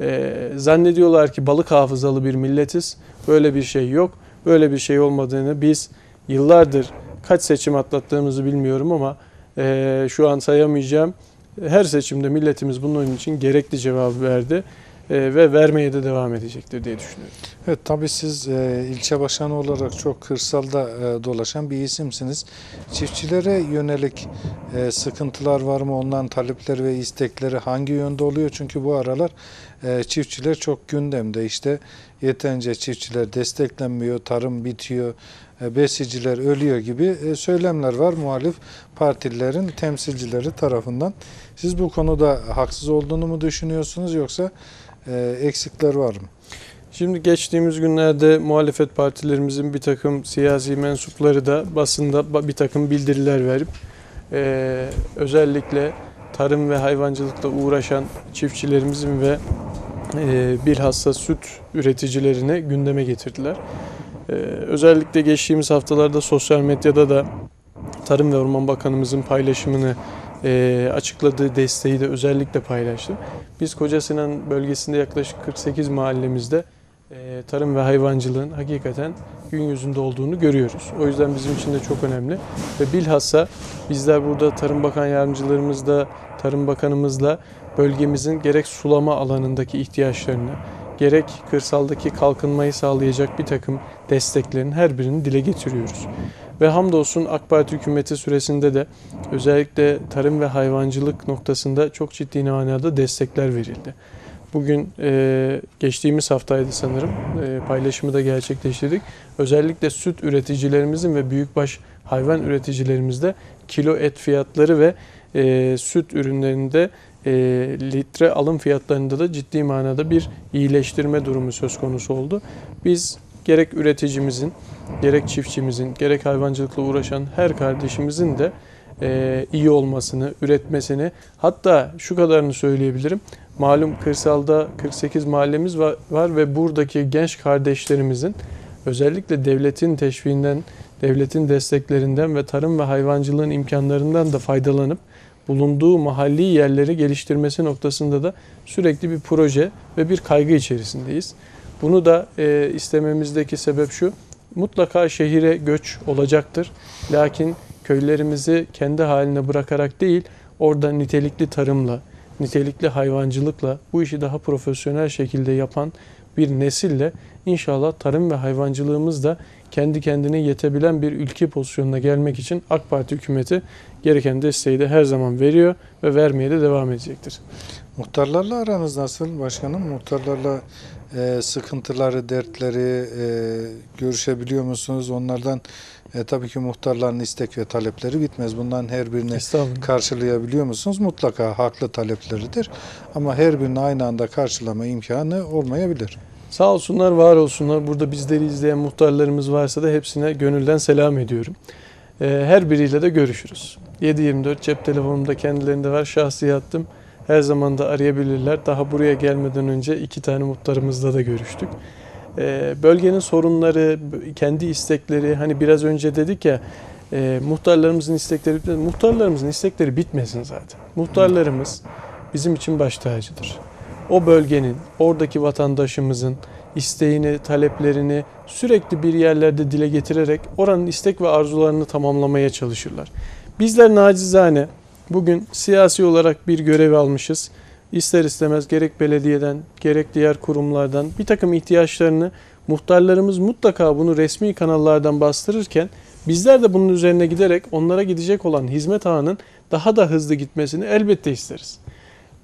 Speaker 2: Ee, zannediyorlar ki balık hafızalı bir milletiz. Böyle bir şey yok. Böyle bir şey olmadığını biz yıllardır kaç seçim atlattığımızı bilmiyorum ama e, şu an sayamayacağım. Her seçimde milletimiz bunun için gerekli cevabı verdi e, ve vermeye de devam edecektir diye düşünüyorum.
Speaker 1: Evet tabii siz e, ilçe başkanı olarak çok kırsalda e, dolaşan bir isimsiniz. Çiftçilere yönelik e, sıkıntılar var mı? Onların talepleri ve istekleri hangi yönde oluyor? Çünkü bu aralar e, çiftçiler çok gündemde. İşte yeterince çiftçiler desteklenmiyor, tarım bitiyor, e, besiciler ölüyor gibi e, söylemler var muhalif partilerin temsilcileri tarafından. Siz bu konuda haksız olduğunu mu düşünüyorsunuz yoksa e, eksikler var mı?
Speaker 2: Şimdi geçtiğimiz günlerde muhalefet partilerimizin bir takım siyasi mensupları da basında ba- bir takım bildiriler verip e, özellikle tarım ve hayvancılıkla uğraşan çiftçilerimizin ve e, bilhassa süt üreticilerini gündeme getirdiler. E, özellikle geçtiğimiz haftalarda sosyal medyada da Tarım ve Orman Bakanımızın paylaşımını e, açıkladığı desteği de özellikle paylaştı. Biz Koca Sinan bölgesinde yaklaşık 48 mahallemizde e, tarım ve hayvancılığın hakikaten gün yüzünde olduğunu görüyoruz. O yüzden bizim için de çok önemli. Ve bilhassa bizler burada Tarım Bakan Yardımcılarımızla, Tarım Bakanımızla bölgemizin gerek sulama alanındaki ihtiyaçlarını, gerek kırsaldaki kalkınmayı sağlayacak bir takım desteklerin her birini dile getiriyoruz. Ve hamdolsun AK Parti hükümeti süresinde de özellikle tarım ve hayvancılık noktasında çok ciddi manada destekler verildi. Bugün e, geçtiğimiz haftaydı sanırım e, paylaşımı da gerçekleştirdik. Özellikle süt üreticilerimizin ve büyükbaş hayvan üreticilerimizde kilo et fiyatları ve e, süt ürünlerinde e, litre alım fiyatlarında da ciddi manada bir iyileştirme durumu söz konusu oldu. Biz gerek üreticimizin, gerek çiftçimizin, gerek hayvancılıkla uğraşan her kardeşimizin de e, iyi olmasını, üretmesini hatta şu kadarını söyleyebilirim. Malum kırsalda 48 mahallemiz var, var ve buradaki genç kardeşlerimizin özellikle devletin teşviğinden, devletin desteklerinden ve tarım ve hayvancılığın imkanlarından da faydalanıp bulunduğu mahalli yerleri geliştirmesi noktasında da sürekli bir proje ve bir kaygı içerisindeyiz. Bunu da e, istememizdeki sebep şu, mutlaka şehire göç olacaktır. Lakin köylerimizi kendi haline bırakarak değil, orada nitelikli tarımla, nitelikli hayvancılıkla bu işi daha profesyonel şekilde yapan bir nesille inşallah tarım ve hayvancılığımız da kendi kendine yetebilen bir ülke pozisyonuna gelmek için AK Parti hükümeti gereken desteği de her zaman veriyor ve vermeye de devam edecektir.
Speaker 1: Muhtarlarla aranız nasıl başkanım? Muhtarlarla e, sıkıntıları, dertleri e, görüşebiliyor musunuz? Onlardan e, tabii ki muhtarların istek ve talepleri bitmez. Bunların her birini karşılayabiliyor musunuz? Mutlaka haklı talepleridir. Ama her birini aynı anda karşılama imkanı olmayabilir.
Speaker 2: Sağ olsunlar, var olsunlar. Burada bizleri izleyen muhtarlarımız varsa da hepsine gönülden selam ediyorum. Ee, Her biriyle de görüşürüz. 7-24 cep telefonumda kendilerinde var. Şahsi hattım. Her zaman da arayabilirler. Daha buraya gelmeden önce iki tane muhtarımızla da görüştük. Ee, Bölgenin sorunları, kendi istekleri, hani biraz önce dedik ya e, muhtarlarımızın istekleri bitmez. Muhtarlarımızın istekleri bitmesin zaten. Muhtarlarımız bizim için baş tacıdır o bölgenin, oradaki vatandaşımızın isteğini, taleplerini sürekli bir yerlerde dile getirerek oranın istek ve arzularını tamamlamaya çalışırlar. Bizler nacizane bugün siyasi olarak bir görev almışız. İster istemez gerek belediyeden, gerek diğer kurumlardan bir takım ihtiyaçlarını muhtarlarımız mutlaka bunu resmi kanallardan bastırırken bizler de bunun üzerine giderek onlara gidecek olan hizmet ağının daha da hızlı gitmesini elbette isteriz.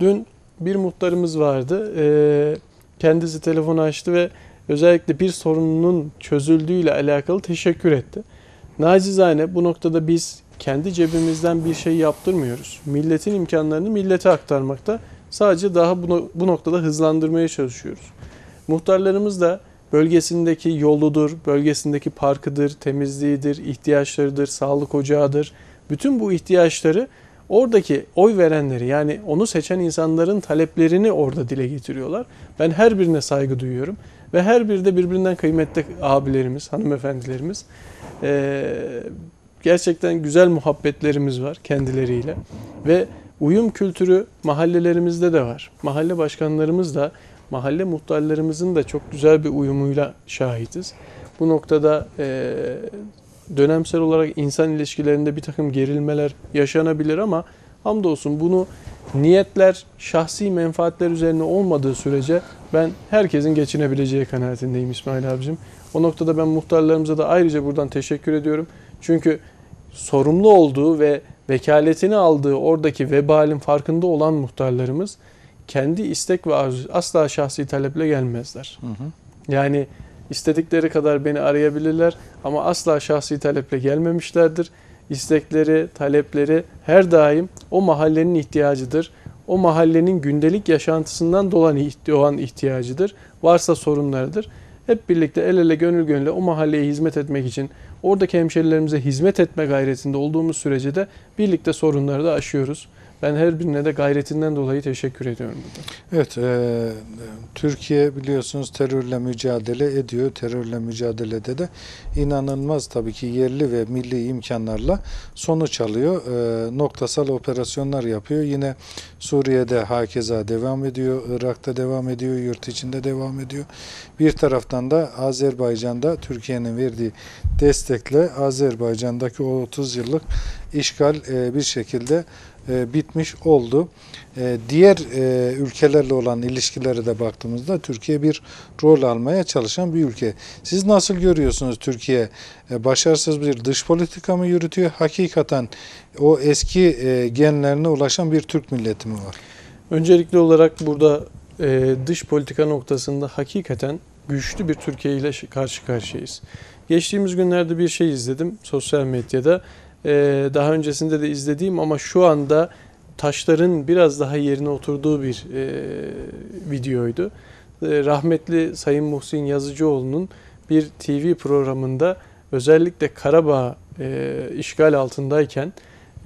Speaker 2: Dün bir muhtarımız vardı. Ee, kendisi telefonu açtı ve özellikle bir sorunun çözüldüğüyle alakalı teşekkür etti. Nacizane bu noktada biz kendi cebimizden bir şey yaptırmıyoruz. Milletin imkanlarını millete aktarmakta sadece daha bu, bu noktada hızlandırmaya çalışıyoruz. Muhtarlarımız da bölgesindeki yoludur, bölgesindeki parkıdır, temizliğidir, ihtiyaçlarıdır, sağlık ocağıdır. Bütün bu ihtiyaçları oradaki oy verenleri yani onu seçen insanların taleplerini orada dile getiriyorlar. Ben her birine saygı duyuyorum ve her biri de birbirinden kıymetli abilerimiz, hanımefendilerimiz. Ee, gerçekten güzel muhabbetlerimiz var kendileriyle ve uyum kültürü mahallelerimizde de var. Mahalle başkanlarımız da mahalle muhtarlarımızın da çok güzel bir uyumuyla şahitiz. Bu noktada e, dönemsel olarak insan ilişkilerinde bir takım gerilmeler yaşanabilir ama hamdolsun bunu niyetler, şahsi menfaatler üzerine olmadığı sürece ben herkesin geçinebileceği kanaatindeyim İsmail abicim. O noktada ben muhtarlarımıza da ayrıca buradan teşekkür ediyorum. Çünkü sorumlu olduğu ve vekaletini aldığı oradaki vebalin farkında olan muhtarlarımız kendi istek ve arzu asla şahsi taleple gelmezler.
Speaker 1: Hı hı.
Speaker 2: Yani istedikleri kadar beni arayabilirler ama asla şahsi taleple gelmemişlerdir. İstekleri, talepleri her daim o mahallenin ihtiyacıdır. O mahallenin gündelik yaşantısından dolan ihtiyacıdır. Varsa sorunlarıdır. Hep birlikte el ele gönül gönüle o mahalleye hizmet etmek için oradaki hemşerilerimize hizmet etme gayretinde olduğumuz sürece de birlikte sorunları da aşıyoruz. Ben her birine de gayretinden dolayı teşekkür ediyorum burada.
Speaker 1: Evet, e, Türkiye biliyorsunuz terörle mücadele ediyor. Terörle mücadelede de inanılmaz tabii ki yerli ve milli imkanlarla sonuç alıyor. E, noktasal operasyonlar yapıyor. Yine Suriye'de hakeza devam ediyor, Irak'ta devam ediyor, yurt içinde devam ediyor. Bir taraftan da Azerbaycan'da Türkiye'nin verdiği destekle Azerbaycan'daki o 30 yıllık işgal e, bir şekilde e, bitmiş oldu. E, diğer e, ülkelerle olan ilişkilere de baktığımızda Türkiye bir rol almaya çalışan bir ülke. Siz nasıl görüyorsunuz Türkiye başarısız bir dış politika mı yürütüyor? Hakikaten o eski genlerine ulaşan bir Türk milleti mi var?
Speaker 2: Öncelikli olarak burada dış politika noktasında hakikaten güçlü bir Türkiye ile karşı karşıyayız. Geçtiğimiz günlerde bir şey izledim sosyal medyada. E, daha öncesinde de izlediğim ama şu anda taşların biraz daha yerine oturduğu bir e, videoydu. E, rahmetli Sayın Muhsin Yazıcıoğlu'nun bir TV programında özellikle Karabağ e, işgal altındayken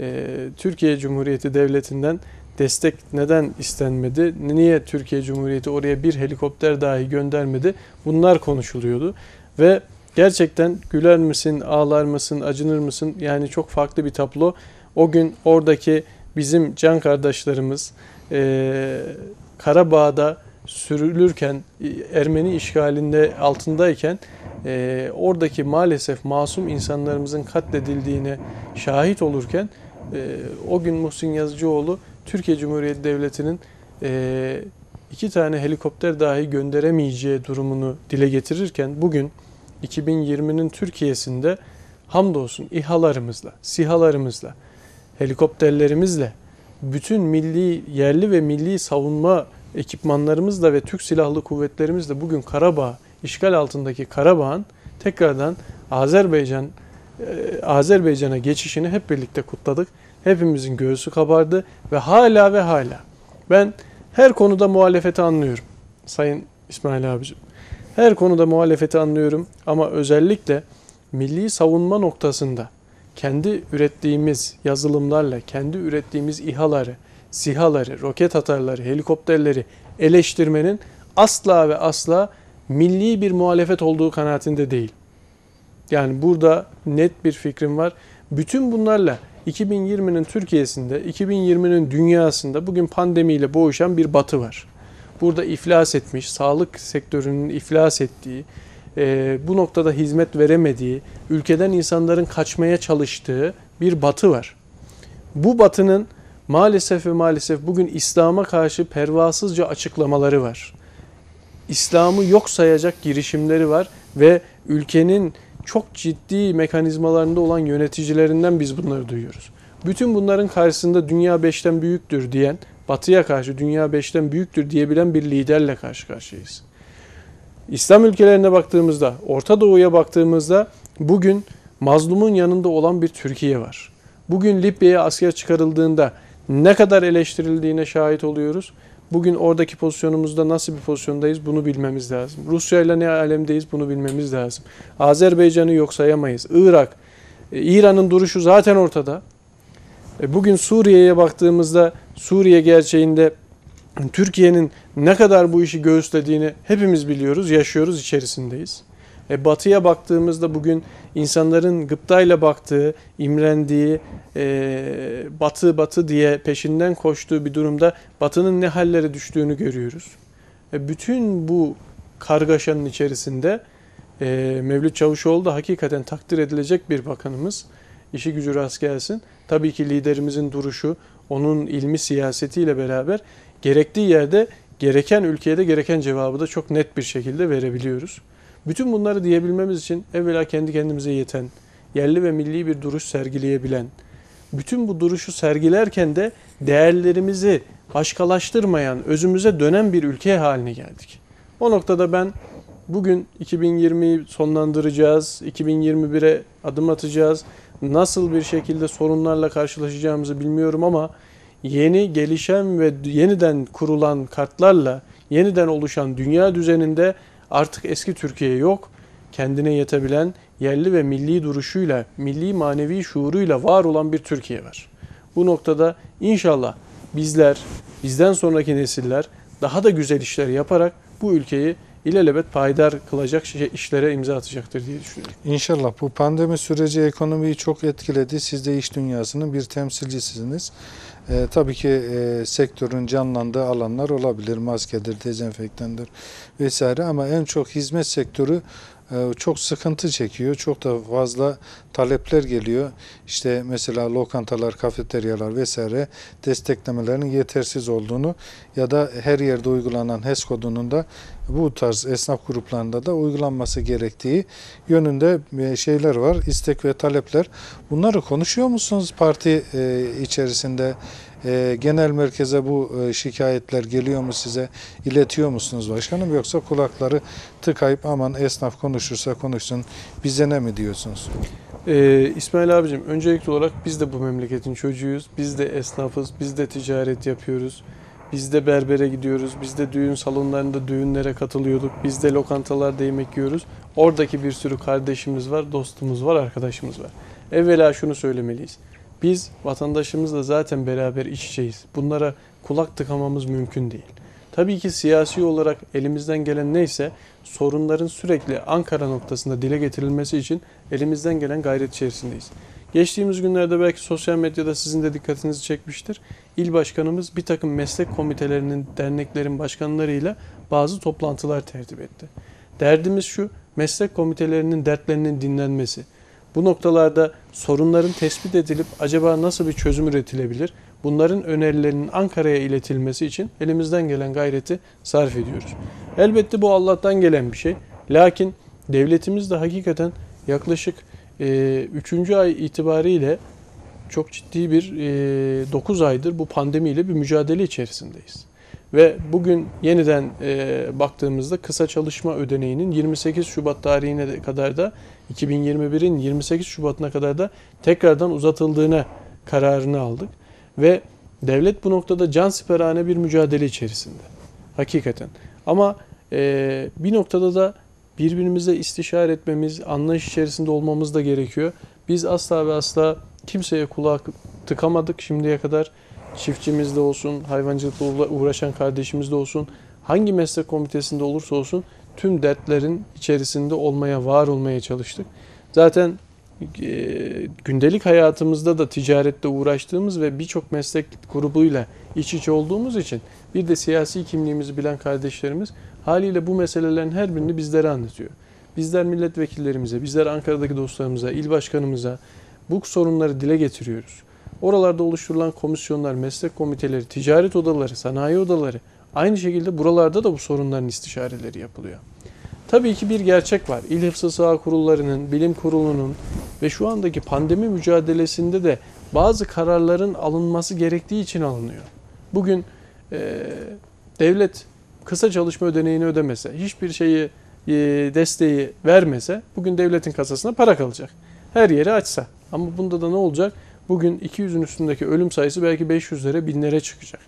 Speaker 2: e, Türkiye Cumhuriyeti Devleti'nden destek neden istenmedi? Niye Türkiye Cumhuriyeti oraya bir helikopter dahi göndermedi? Bunlar konuşuluyordu. Ve gerçekten güler misin, ağlar mısın, acınır mısın? Yani çok farklı bir tablo. O gün oradaki bizim can kardeşlerimiz e, Karabağ'da sürülürken, Ermeni işgalinde altındayken e, oradaki maalesef masum insanlarımızın katledildiğine şahit olurken e, o gün Muhsin Yazıcıoğlu Türkiye Cumhuriyeti Devleti'nin e, iki tane helikopter dahi gönderemeyeceği durumunu dile getirirken bugün 2020'nin Türkiye'sinde hamdolsun İHA'larımızla, SİHA'larımızla, helikopterlerimizle, bütün milli, yerli ve milli savunma ekipmanlarımızla ve Türk Silahlı Kuvvetlerimizle bugün Karabağ, işgal altındaki Karabağ'ın tekrardan Azerbaycan e, Azerbaycan'a geçişini hep birlikte kutladık. Hepimizin göğsü kabardı ve hala ve hala ben her konuda muhalefeti anlıyorum. Sayın İsmail abicim. Her konuda muhalefeti anlıyorum ama özellikle milli savunma noktasında kendi ürettiğimiz yazılımlarla, kendi ürettiğimiz İHA'ları, SİHA'ları, roket atarları, helikopterleri eleştirmenin asla ve asla milli bir muhalefet olduğu kanaatinde değil. Yani burada net bir fikrim var. Bütün bunlarla 2020'nin Türkiye'sinde, 2020'nin dünyasında bugün pandemiyle boğuşan bir batı var. Burada iflas etmiş, sağlık sektörünün iflas ettiği, e, bu noktada hizmet veremediği, ülkeden insanların kaçmaya çalıştığı bir batı var. Bu batının maalesef ve maalesef bugün İslam'a karşı pervasızca açıklamaları var. İslam'ı yok sayacak girişimleri var ve ülkenin çok ciddi mekanizmalarında olan yöneticilerinden biz bunları duyuyoruz. Bütün bunların karşısında dünya beşten büyüktür diyen, batıya karşı dünya beşten büyüktür diyebilen bir liderle karşı karşıyayız. İslam ülkelerine baktığımızda, Orta Doğu'ya baktığımızda bugün mazlumun yanında olan bir Türkiye var. Bugün Libya'ya asker çıkarıldığında ne kadar eleştirildiğine şahit oluyoruz. Bugün oradaki pozisyonumuzda nasıl bir pozisyondayız bunu bilmemiz lazım. Rusya ile ne alemdeyiz bunu bilmemiz lazım. Azerbaycan'ı yok sayamayız. Irak, e, İran'ın duruşu zaten ortada. E, Bugün Suriye'ye baktığımızda Suriye gerçeğinde Türkiye'nin ne kadar bu işi göğüslediğini hepimiz biliyoruz, yaşıyoruz, içerisindeyiz. E, batı'ya baktığımızda bugün insanların gıptayla baktığı, imrendiği, e, batı batı diye peşinden koştuğu bir durumda batının ne hallere düştüğünü görüyoruz. E, bütün bu kargaşanın içerisinde e, Mevlüt Çavuşoğlu da hakikaten takdir edilecek bir bakanımız. İşi gücü rast gelsin. Tabii ki liderimizin duruşu, onun ilmi siyasetiyle beraber gerektiği yerde gereken ülkeye de gereken cevabı da çok net bir şekilde verebiliyoruz. Bütün bunları diyebilmemiz için evvela kendi kendimize yeten, yerli ve milli bir duruş sergileyebilen, bütün bu duruşu sergilerken de değerlerimizi başkalaştırmayan, özümüze dönen bir ülke haline geldik. O noktada ben bugün 2020'yi sonlandıracağız, 2021'e adım atacağız. Nasıl bir şekilde sorunlarla karşılaşacağımızı bilmiyorum ama yeni gelişen ve yeniden kurulan kartlarla yeniden oluşan dünya düzeninde artık eski Türkiye yok. Kendine yetebilen yerli ve milli duruşuyla, milli manevi şuuruyla var olan bir Türkiye var. Bu noktada inşallah bizler, bizden sonraki nesiller daha da güzel işler yaparak bu ülkeyi ilelebet payidar kılacak şey- işlere imza atacaktır diye düşünüyorum.
Speaker 1: İnşallah bu pandemi süreci ekonomiyi çok etkiledi. Siz de iş dünyasının bir temsilcisiniz. Ee, tabii ki e, sektörün canlandığı alanlar olabilir. Maskedir, dezenfektandır vesaire ama en çok hizmet sektörü çok sıkıntı çekiyor. Çok da fazla talepler geliyor. İşte mesela lokantalar, kafeteryalar vesaire desteklemelerinin yetersiz olduğunu ya da her yerde uygulanan HES kodunun da bu tarz esnaf gruplarında da uygulanması gerektiği yönünde e, şeyler var, istek ve talepler. Bunları konuşuyor musunuz parti e, içerisinde? E, Genel merkeze bu e, şikayetler geliyor mu size? İletiyor musunuz başkanım? Yoksa kulakları tıkayıp aman esnaf konuşursa konuşsun bize ne mi diyorsunuz?
Speaker 2: Ee, İsmail abicim öncelikli olarak biz de bu memleketin çocuğuyuz. Biz de esnafız, biz de ticaret yapıyoruz. Biz de berbere gidiyoruz, biz de düğün salonlarında düğünlere katılıyorduk. Biz de lokantalarda yemek yiyoruz. Oradaki bir sürü kardeşimiz var, dostumuz var, arkadaşımız var. Evvela şunu söylemeliyiz. Biz vatandaşımızla zaten beraber iç. Bunlara kulak tıkamamız mümkün değil. Tabii ki siyasi olarak elimizden gelen neyse sorunların sürekli Ankara noktasında dile getirilmesi için elimizden gelen gayret içerisindeyiz. Geçtiğimiz günlerde belki sosyal medyada sizin de dikkatinizi çekmiştir. İl başkanımız bir takım meslek komitelerinin, derneklerin başkanlarıyla bazı toplantılar tertip etti. Derdimiz şu, meslek komitelerinin dertlerinin dinlenmesi. Bu noktalarda sorunların tespit edilip acaba nasıl bir çözüm üretilebilir? Bunların önerilerinin Ankara'ya iletilmesi için elimizden gelen gayreti sarf ediyoruz. Elbette bu Allah'tan gelen bir şey. Lakin devletimiz de hakikaten yaklaşık 3. ay itibariyle çok ciddi bir 9 aydır bu pandemiyle bir mücadele içerisindeyiz. Ve bugün yeniden e, baktığımızda kısa çalışma ödeneğinin 28 Şubat tarihine kadar da 2021'in 28 Şubat'ına kadar da tekrardan uzatıldığına kararını aldık. Ve devlet bu noktada can siperhane bir mücadele içerisinde. Hakikaten. Ama e, bir noktada da birbirimize istişare etmemiz, anlayış içerisinde olmamız da gerekiyor. Biz asla ve asla kimseye kulak tıkamadık şimdiye kadar. Çiftçimiz de olsun, hayvancılıkla uğra- uğraşan kardeşimiz de olsun, hangi meslek komitesinde olursa olsun tüm dertlerin içerisinde olmaya, var olmaya çalıştık. Zaten e, gündelik hayatımızda da ticarette uğraştığımız ve birçok meslek grubuyla iç içe olduğumuz için bir de siyasi kimliğimizi bilen kardeşlerimiz haliyle bu meselelerin her birini bizlere anlatıyor. Bizler milletvekillerimize, bizler Ankara'daki dostlarımıza, il başkanımıza bu sorunları dile getiriyoruz. Oralarda oluşturulan komisyonlar, meslek komiteleri, ticaret odaları, sanayi odaları aynı şekilde buralarda da bu sorunların istişareleri yapılıyor. Tabii ki bir gerçek var. İl Hıfzı Saha Kurullarının, bilim kurulunun ve şu andaki pandemi mücadelesinde de bazı kararların alınması gerektiği için alınıyor. Bugün e, devlet kısa çalışma ödeneğini ödemese, hiçbir şeyi e, desteği vermese bugün devletin kasasına para kalacak. Her yeri açsa. Ama bunda da ne olacak? Bugün 200'ün üstündeki ölüm sayısı belki 500'lere, binlere çıkacak.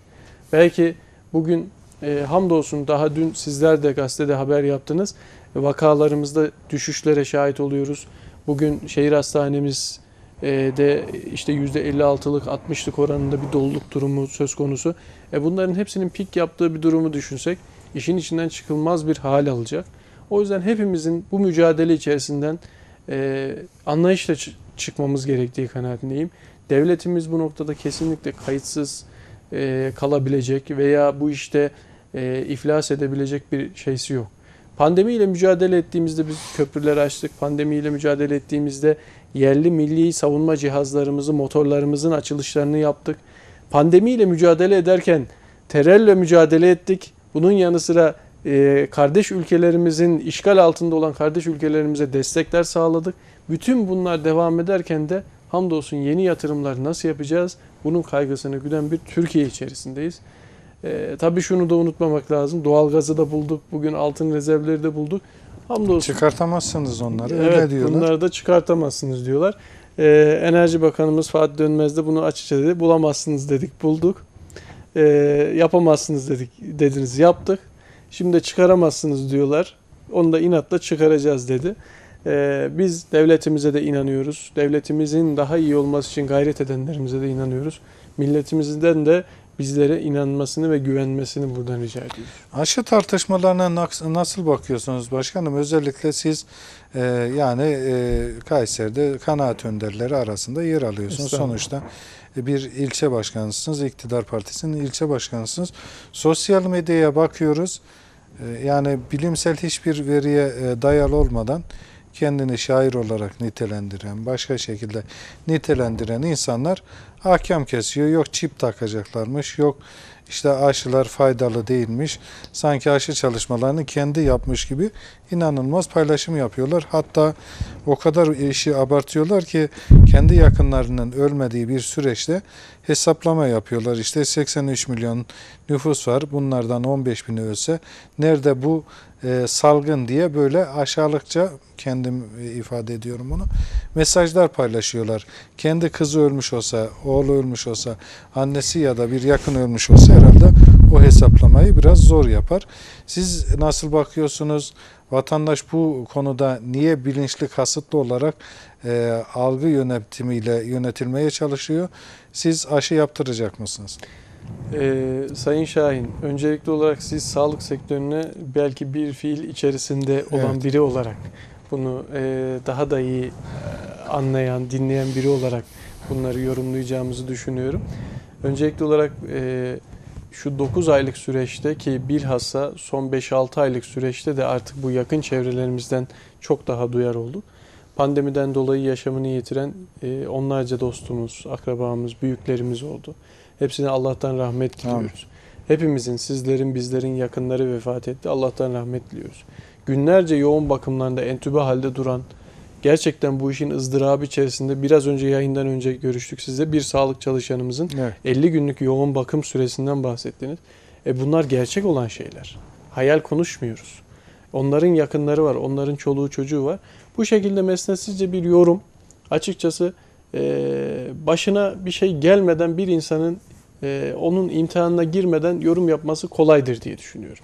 Speaker 2: Belki Bugün e, hamdolsun daha dün sizler de gazetede haber yaptınız. Vakalarımızda düşüşlere şahit oluyoruz. Bugün şehir hastanemiz e, de işte %56'lık 60'lık oranında bir doluluk durumu söz konusu. E bunların hepsinin pik yaptığı bir durumu düşünsek işin içinden çıkılmaz bir hal alacak. O yüzden hepimizin bu mücadele içerisinden e, anlayışla çı- çıkmamız gerektiği kanaatindeyim. Devletimiz bu noktada kesinlikle kayıtsız e, kalabilecek veya bu işte e, iflas edebilecek bir şeysi yok. Pandemiyle mücadele ettiğimizde biz köprüleri açtık. Pandemiyle mücadele ettiğimizde yerli milli savunma cihazlarımızı, motorlarımızın açılışlarını yaptık. Pandemiyle mücadele ederken terörle mücadele ettik. Bunun yanı sıra e, kardeş ülkelerimizin işgal altında olan kardeş ülkelerimize destekler sağladık. Bütün bunlar devam ederken de hamdolsun yeni yatırımlar nasıl yapacağız? Bunun kaygısını güden bir Türkiye içerisindeyiz. E, tabii şunu da unutmamak lazım. Doğalgazı da bulduk. Bugün altın rezervleri de bulduk. Hamdolsun.
Speaker 1: Çıkartamazsınız onları.
Speaker 2: Evet,
Speaker 1: Öyle diyorlar.
Speaker 2: bunları da çıkartamazsınız diyorlar. Ee, Enerji Bakanımız Fatih Dönmez de bunu açıkça dedi. Bulamazsınız dedik, bulduk. Ee, yapamazsınız dedik, dediniz, yaptık. Şimdi de çıkaramazsınız diyorlar. Onu da inatla çıkaracağız dedi. Ee, biz devletimize de inanıyoruz. Devletimizin daha iyi olması için gayret edenlerimize de inanıyoruz. Milletimizden de bizlere inanmasını ve güvenmesini buradan rica ediyoruz.
Speaker 1: Aşı tartışmalarına nasıl bakıyorsunuz başkanım? Özellikle siz e, yani e, Kayseri'de kanaat önderleri arasında yer alıyorsunuz. Sonuçta e, bir ilçe başkanısınız, iktidar partisinin ilçe başkanısınız. Sosyal medyaya bakıyoruz. E, yani bilimsel hiçbir veriye e, dayalı olmadan kendini şair olarak nitelendiren, başka şekilde nitelendiren insanlar ahkam kesiyor. Yok çip takacaklarmış, yok işte aşılar faydalı değilmiş. Sanki aşı çalışmalarını kendi yapmış gibi inanılmaz paylaşım yapıyorlar. Hatta o kadar işi abartıyorlar ki kendi yakınlarının ölmediği bir süreçte hesaplama yapıyorlar. İşte 83 milyon nüfus var. Bunlardan 15 bini ölse nerede bu e, salgın diye böyle aşağılıkça kendim e, ifade ediyorum bunu. Mesajlar paylaşıyorlar. Kendi kızı ölmüş olsa, oğlu ölmüş olsa, annesi ya da bir yakın ölmüş olsa herhalde o hesaplamayı biraz zor yapar. Siz nasıl bakıyorsunuz? Vatandaş bu konuda niye bilinçli kasıtlı olarak e, algı yönetimiyle yönetilmeye çalışıyor? Siz aşı yaptıracak mısınız?
Speaker 2: Ee, Sayın Şahin, öncelikli olarak siz sağlık sektörüne belki bir fiil içerisinde olan
Speaker 1: Evet.
Speaker 2: biri olarak bunu e, daha da iyi e, anlayan, dinleyen biri olarak bunları yorumlayacağımızı düşünüyorum. Öncelikli olarak e, şu 9 aylık süreçte ki bilhassa son 5-6 aylık süreçte de artık bu yakın çevrelerimizden çok daha duyar olduk. Pandemiden dolayı yaşamını yitiren e, onlarca dostumuz, akrabamız, büyüklerimiz oldu. Hepsine Allah'tan rahmet diliyoruz. Hepimizin, sizlerin, bizlerin yakınları vefat etti. Allah'tan rahmet diliyoruz. Günlerce yoğun bakımlarında entübe halde duran, gerçekten bu işin ızdırabı içerisinde biraz önce yayından önce görüştük sizle bir sağlık çalışanımızın
Speaker 1: Evet.
Speaker 2: 50 günlük yoğun bakım süresinden bahsettiniz. E bunlar gerçek olan şeyler. Hayal konuşmuyoruz. Onların yakınları var, onların çoluğu çocuğu var. Bu şekilde mesnetsizce bir yorum açıkçası başına bir şey gelmeden bir insanın e, onun imtihanına girmeden yorum yapması kolaydır diye düşünüyorum.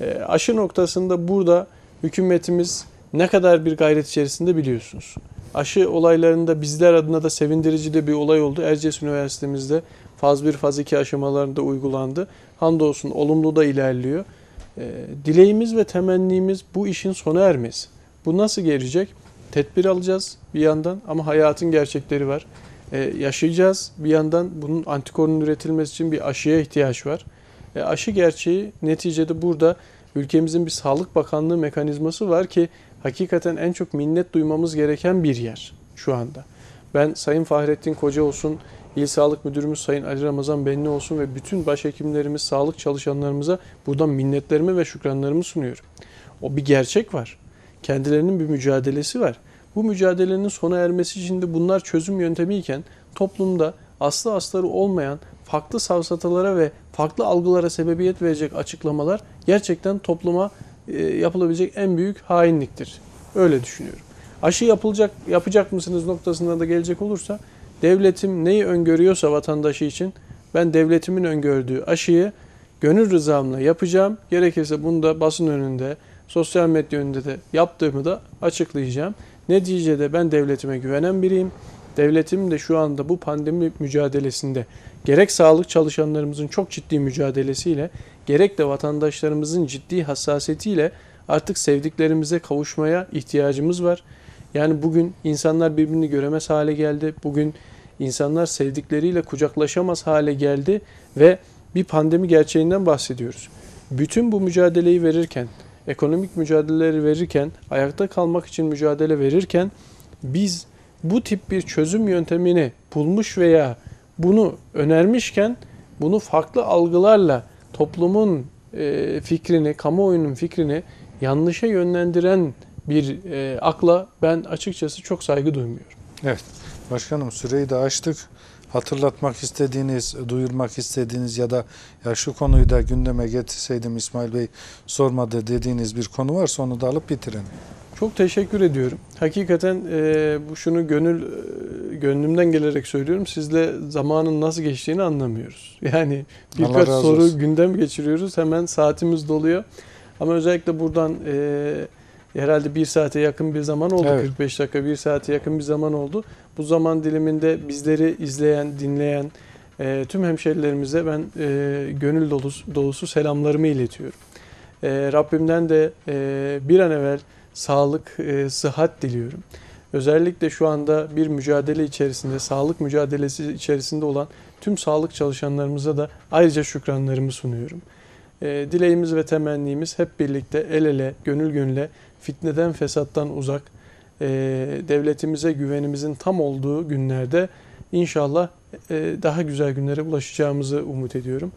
Speaker 2: E, aşı noktasında burada hükümetimiz ne kadar bir gayret içerisinde biliyorsunuz. Aşı olaylarında bizler adına da sevindirici de bir olay oldu. Erciyes Üniversitemizde faz 1, faz 2 aşamalarında uygulandı. Hamdolsun olumlu da ilerliyor. E, dileğimiz ve temennimiz bu işin sona ermesi. Bu nasıl gelecek? Tedbir alacağız bir yandan ama hayatın gerçekleri var. E, yaşayacağız bir yandan bunun antikorun üretilmesi için bir aşıya ihtiyaç var. E, aşı gerçeği neticede burada ülkemizin bir Sağlık Bakanlığı mekanizması var ki hakikaten en çok minnet duymamız gereken bir yer şu anda. Ben Sayın Fahrettin Koca olsun, İl Sağlık Müdürümüz Sayın Ali Ramazan Benli olsun ve bütün başhekimlerimiz, sağlık çalışanlarımıza buradan minnetlerimi ve şükranlarımı sunuyorum. O bir gerçek var. Kendilerinin bir mücadelesi var. Bu mücadelenin sona ermesi için de bunlar çözüm yöntemiyken toplumda aslı astarı olmayan farklı savsatalara ve farklı algılara sebebiyet verecek açıklamalar gerçekten topluma e, yapılabilecek en büyük hainliktir. Öyle düşünüyorum. Aşı yapılacak yapacak mısınız noktasına da gelecek olursa devletim neyi öngörüyorsa vatandaşı için ben devletimin öngördüğü aşıyı gönül rızamla yapacağım. Gerekirse bunu da basın önünde, sosyal medya önünde de yaptığımı da açıklayacağım. Neticede ben devletime güvenen biriyim. Devletim de şu anda bu pandemi mücadelesinde gerek sağlık çalışanlarımızın çok ciddi mücadelesiyle gerek de vatandaşlarımızın ciddi hassasiyetiyle artık sevdiklerimize kavuşmaya ihtiyacımız var. Yani bugün insanlar birbirini göremez hale geldi. Bugün insanlar sevdikleriyle kucaklaşamaz hale geldi ve bir pandemi gerçeğinden bahsediyoruz. Bütün bu mücadeleyi verirken, ekonomik mücadeleleri verirken, ayakta kalmak için mücadele verirken biz bu tip bir çözüm yöntemini bulmuş veya bunu önermişken bunu farklı algılarla toplumun e, fikrini, kamuoyunun fikrini yanlışa yönlendiren bir e, akla ben açıkçası çok saygı duymuyorum.
Speaker 1: Evet. Başkanım süreyi de açtık. Hatırlatmak istediğiniz, duyurmak istediğiniz ya da ya şu konuyu da gündeme getirseydim İsmail Bey sormadı dediğiniz bir konu varsa onu da alıp bitirelim.
Speaker 2: Çok teşekkür ediyorum. Hakikaten e, bu şunu gönül e, gönlümden gelerek söylüyorum. Sizle zamanın nasıl geçtiğini anlamıyoruz. Yani birkaç soru
Speaker 1: olsun.
Speaker 2: gündem geçiriyoruz. Hemen saatimiz doluyor. Ama özellikle buradan e, herhalde bir saate yakın bir zaman oldu.
Speaker 1: Evet.
Speaker 2: 45 dakika bir saate yakın bir zaman oldu. Bu zaman diliminde bizleri izleyen, dinleyen e, tüm hemşerilerimize ben e, gönül dolusu, dolusu selamlarımı iletiyorum. E, Rabbimden de e, bir an evvel sağlık, e, sıhhat diliyorum. Özellikle şu anda bir mücadele içerisinde, sağlık mücadelesi içerisinde olan tüm sağlık çalışanlarımıza da ayrıca şükranlarımı sunuyorum. E, dileğimiz ve temennimiz hep birlikte el ele, gönül gönüle, fitneden, fesattan uzak, e, devletimize güvenimizin tam olduğu günlerde inşallah e, daha güzel günlere ulaşacağımızı umut ediyorum.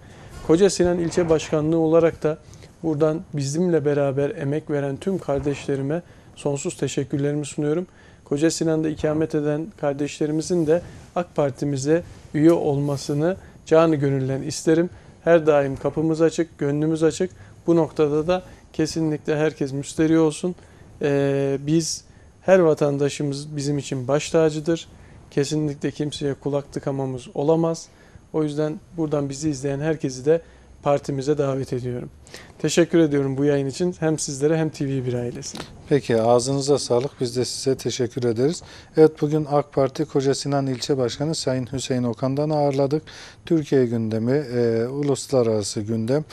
Speaker 2: Koca Sinan İlçe Başkanlığı olarak da Buradan bizimle beraber emek veren tüm kardeşlerime sonsuz teşekkürlerimi sunuyorum. Koca Sinan'da ikamet eden kardeşlerimizin de AK Parti'mize üye olmasını canı gönülden isterim. Her daim kapımız açık, gönlümüz açık. Bu noktada da kesinlikle herkes müsteri olsun. Ee, biz her vatandaşımız bizim için baş tacıdır. Kesinlikle kimseye kulak tıkamamız olamaz. O yüzden buradan bizi izleyen herkesi de partimize davet ediyorum. Teşekkür ediyorum bu yayın için hem sizlere hem TV1 ailesine.
Speaker 1: Peki ağzınıza sağlık. Biz de size teşekkür ederiz. Evet bugün AK Parti Koca Sinan İlçe Başkanı Sayın Hüseyin Okan'dan ağırladık. Türkiye gündemi, e, uluslararası gündem,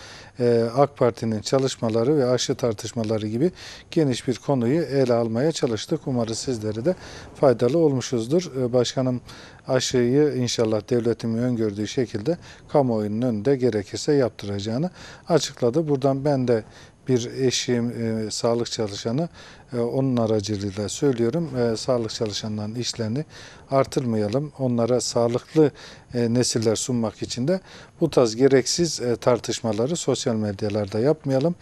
Speaker 1: AK Parti'nin çalışmaları ve aşı tartışmaları gibi geniş bir konuyu ele almaya çalıştık. Umarız sizlere de faydalı olmuşuzdur. E, başkanım aşıyı inşallah devletimin öngördüğü şekilde kamuoyunun önünde gerekirse yaptıracağını açıkladı. Buradan ben de bir eşim, e, sağlık çalışanı e, onun aracılığıyla söylüyorum. E, sağlık çalışanlarının işlerini artırmayalım. Onlara sağlıklı e, nesiller sunmak için de bu tarz gereksiz e, tartışmaları sosyal medyalarda yapmayalım.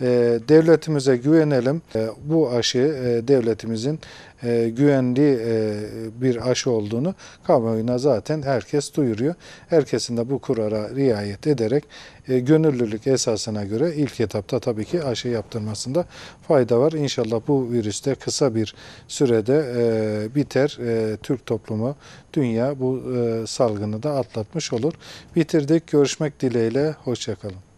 Speaker 1: E, devletimize güvenelim. E, bu aşı e, devletimizin e, güvenli e, bir aşı olduğunu kamuoyuna zaten herkes duyuruyor. Herkesin de bu kurara riayet ederek e, gönüllülük esasına göre ilk etapta tabii ki aşı yaptırmasında fayda var. İnşallah bu virüs de kısa bir sürede e, biter. E, Türk toplumu, dünya bu e, salgını da atlatmış olur. Bitirdik. Görüşmek dileğiyle. Hoşçakalın.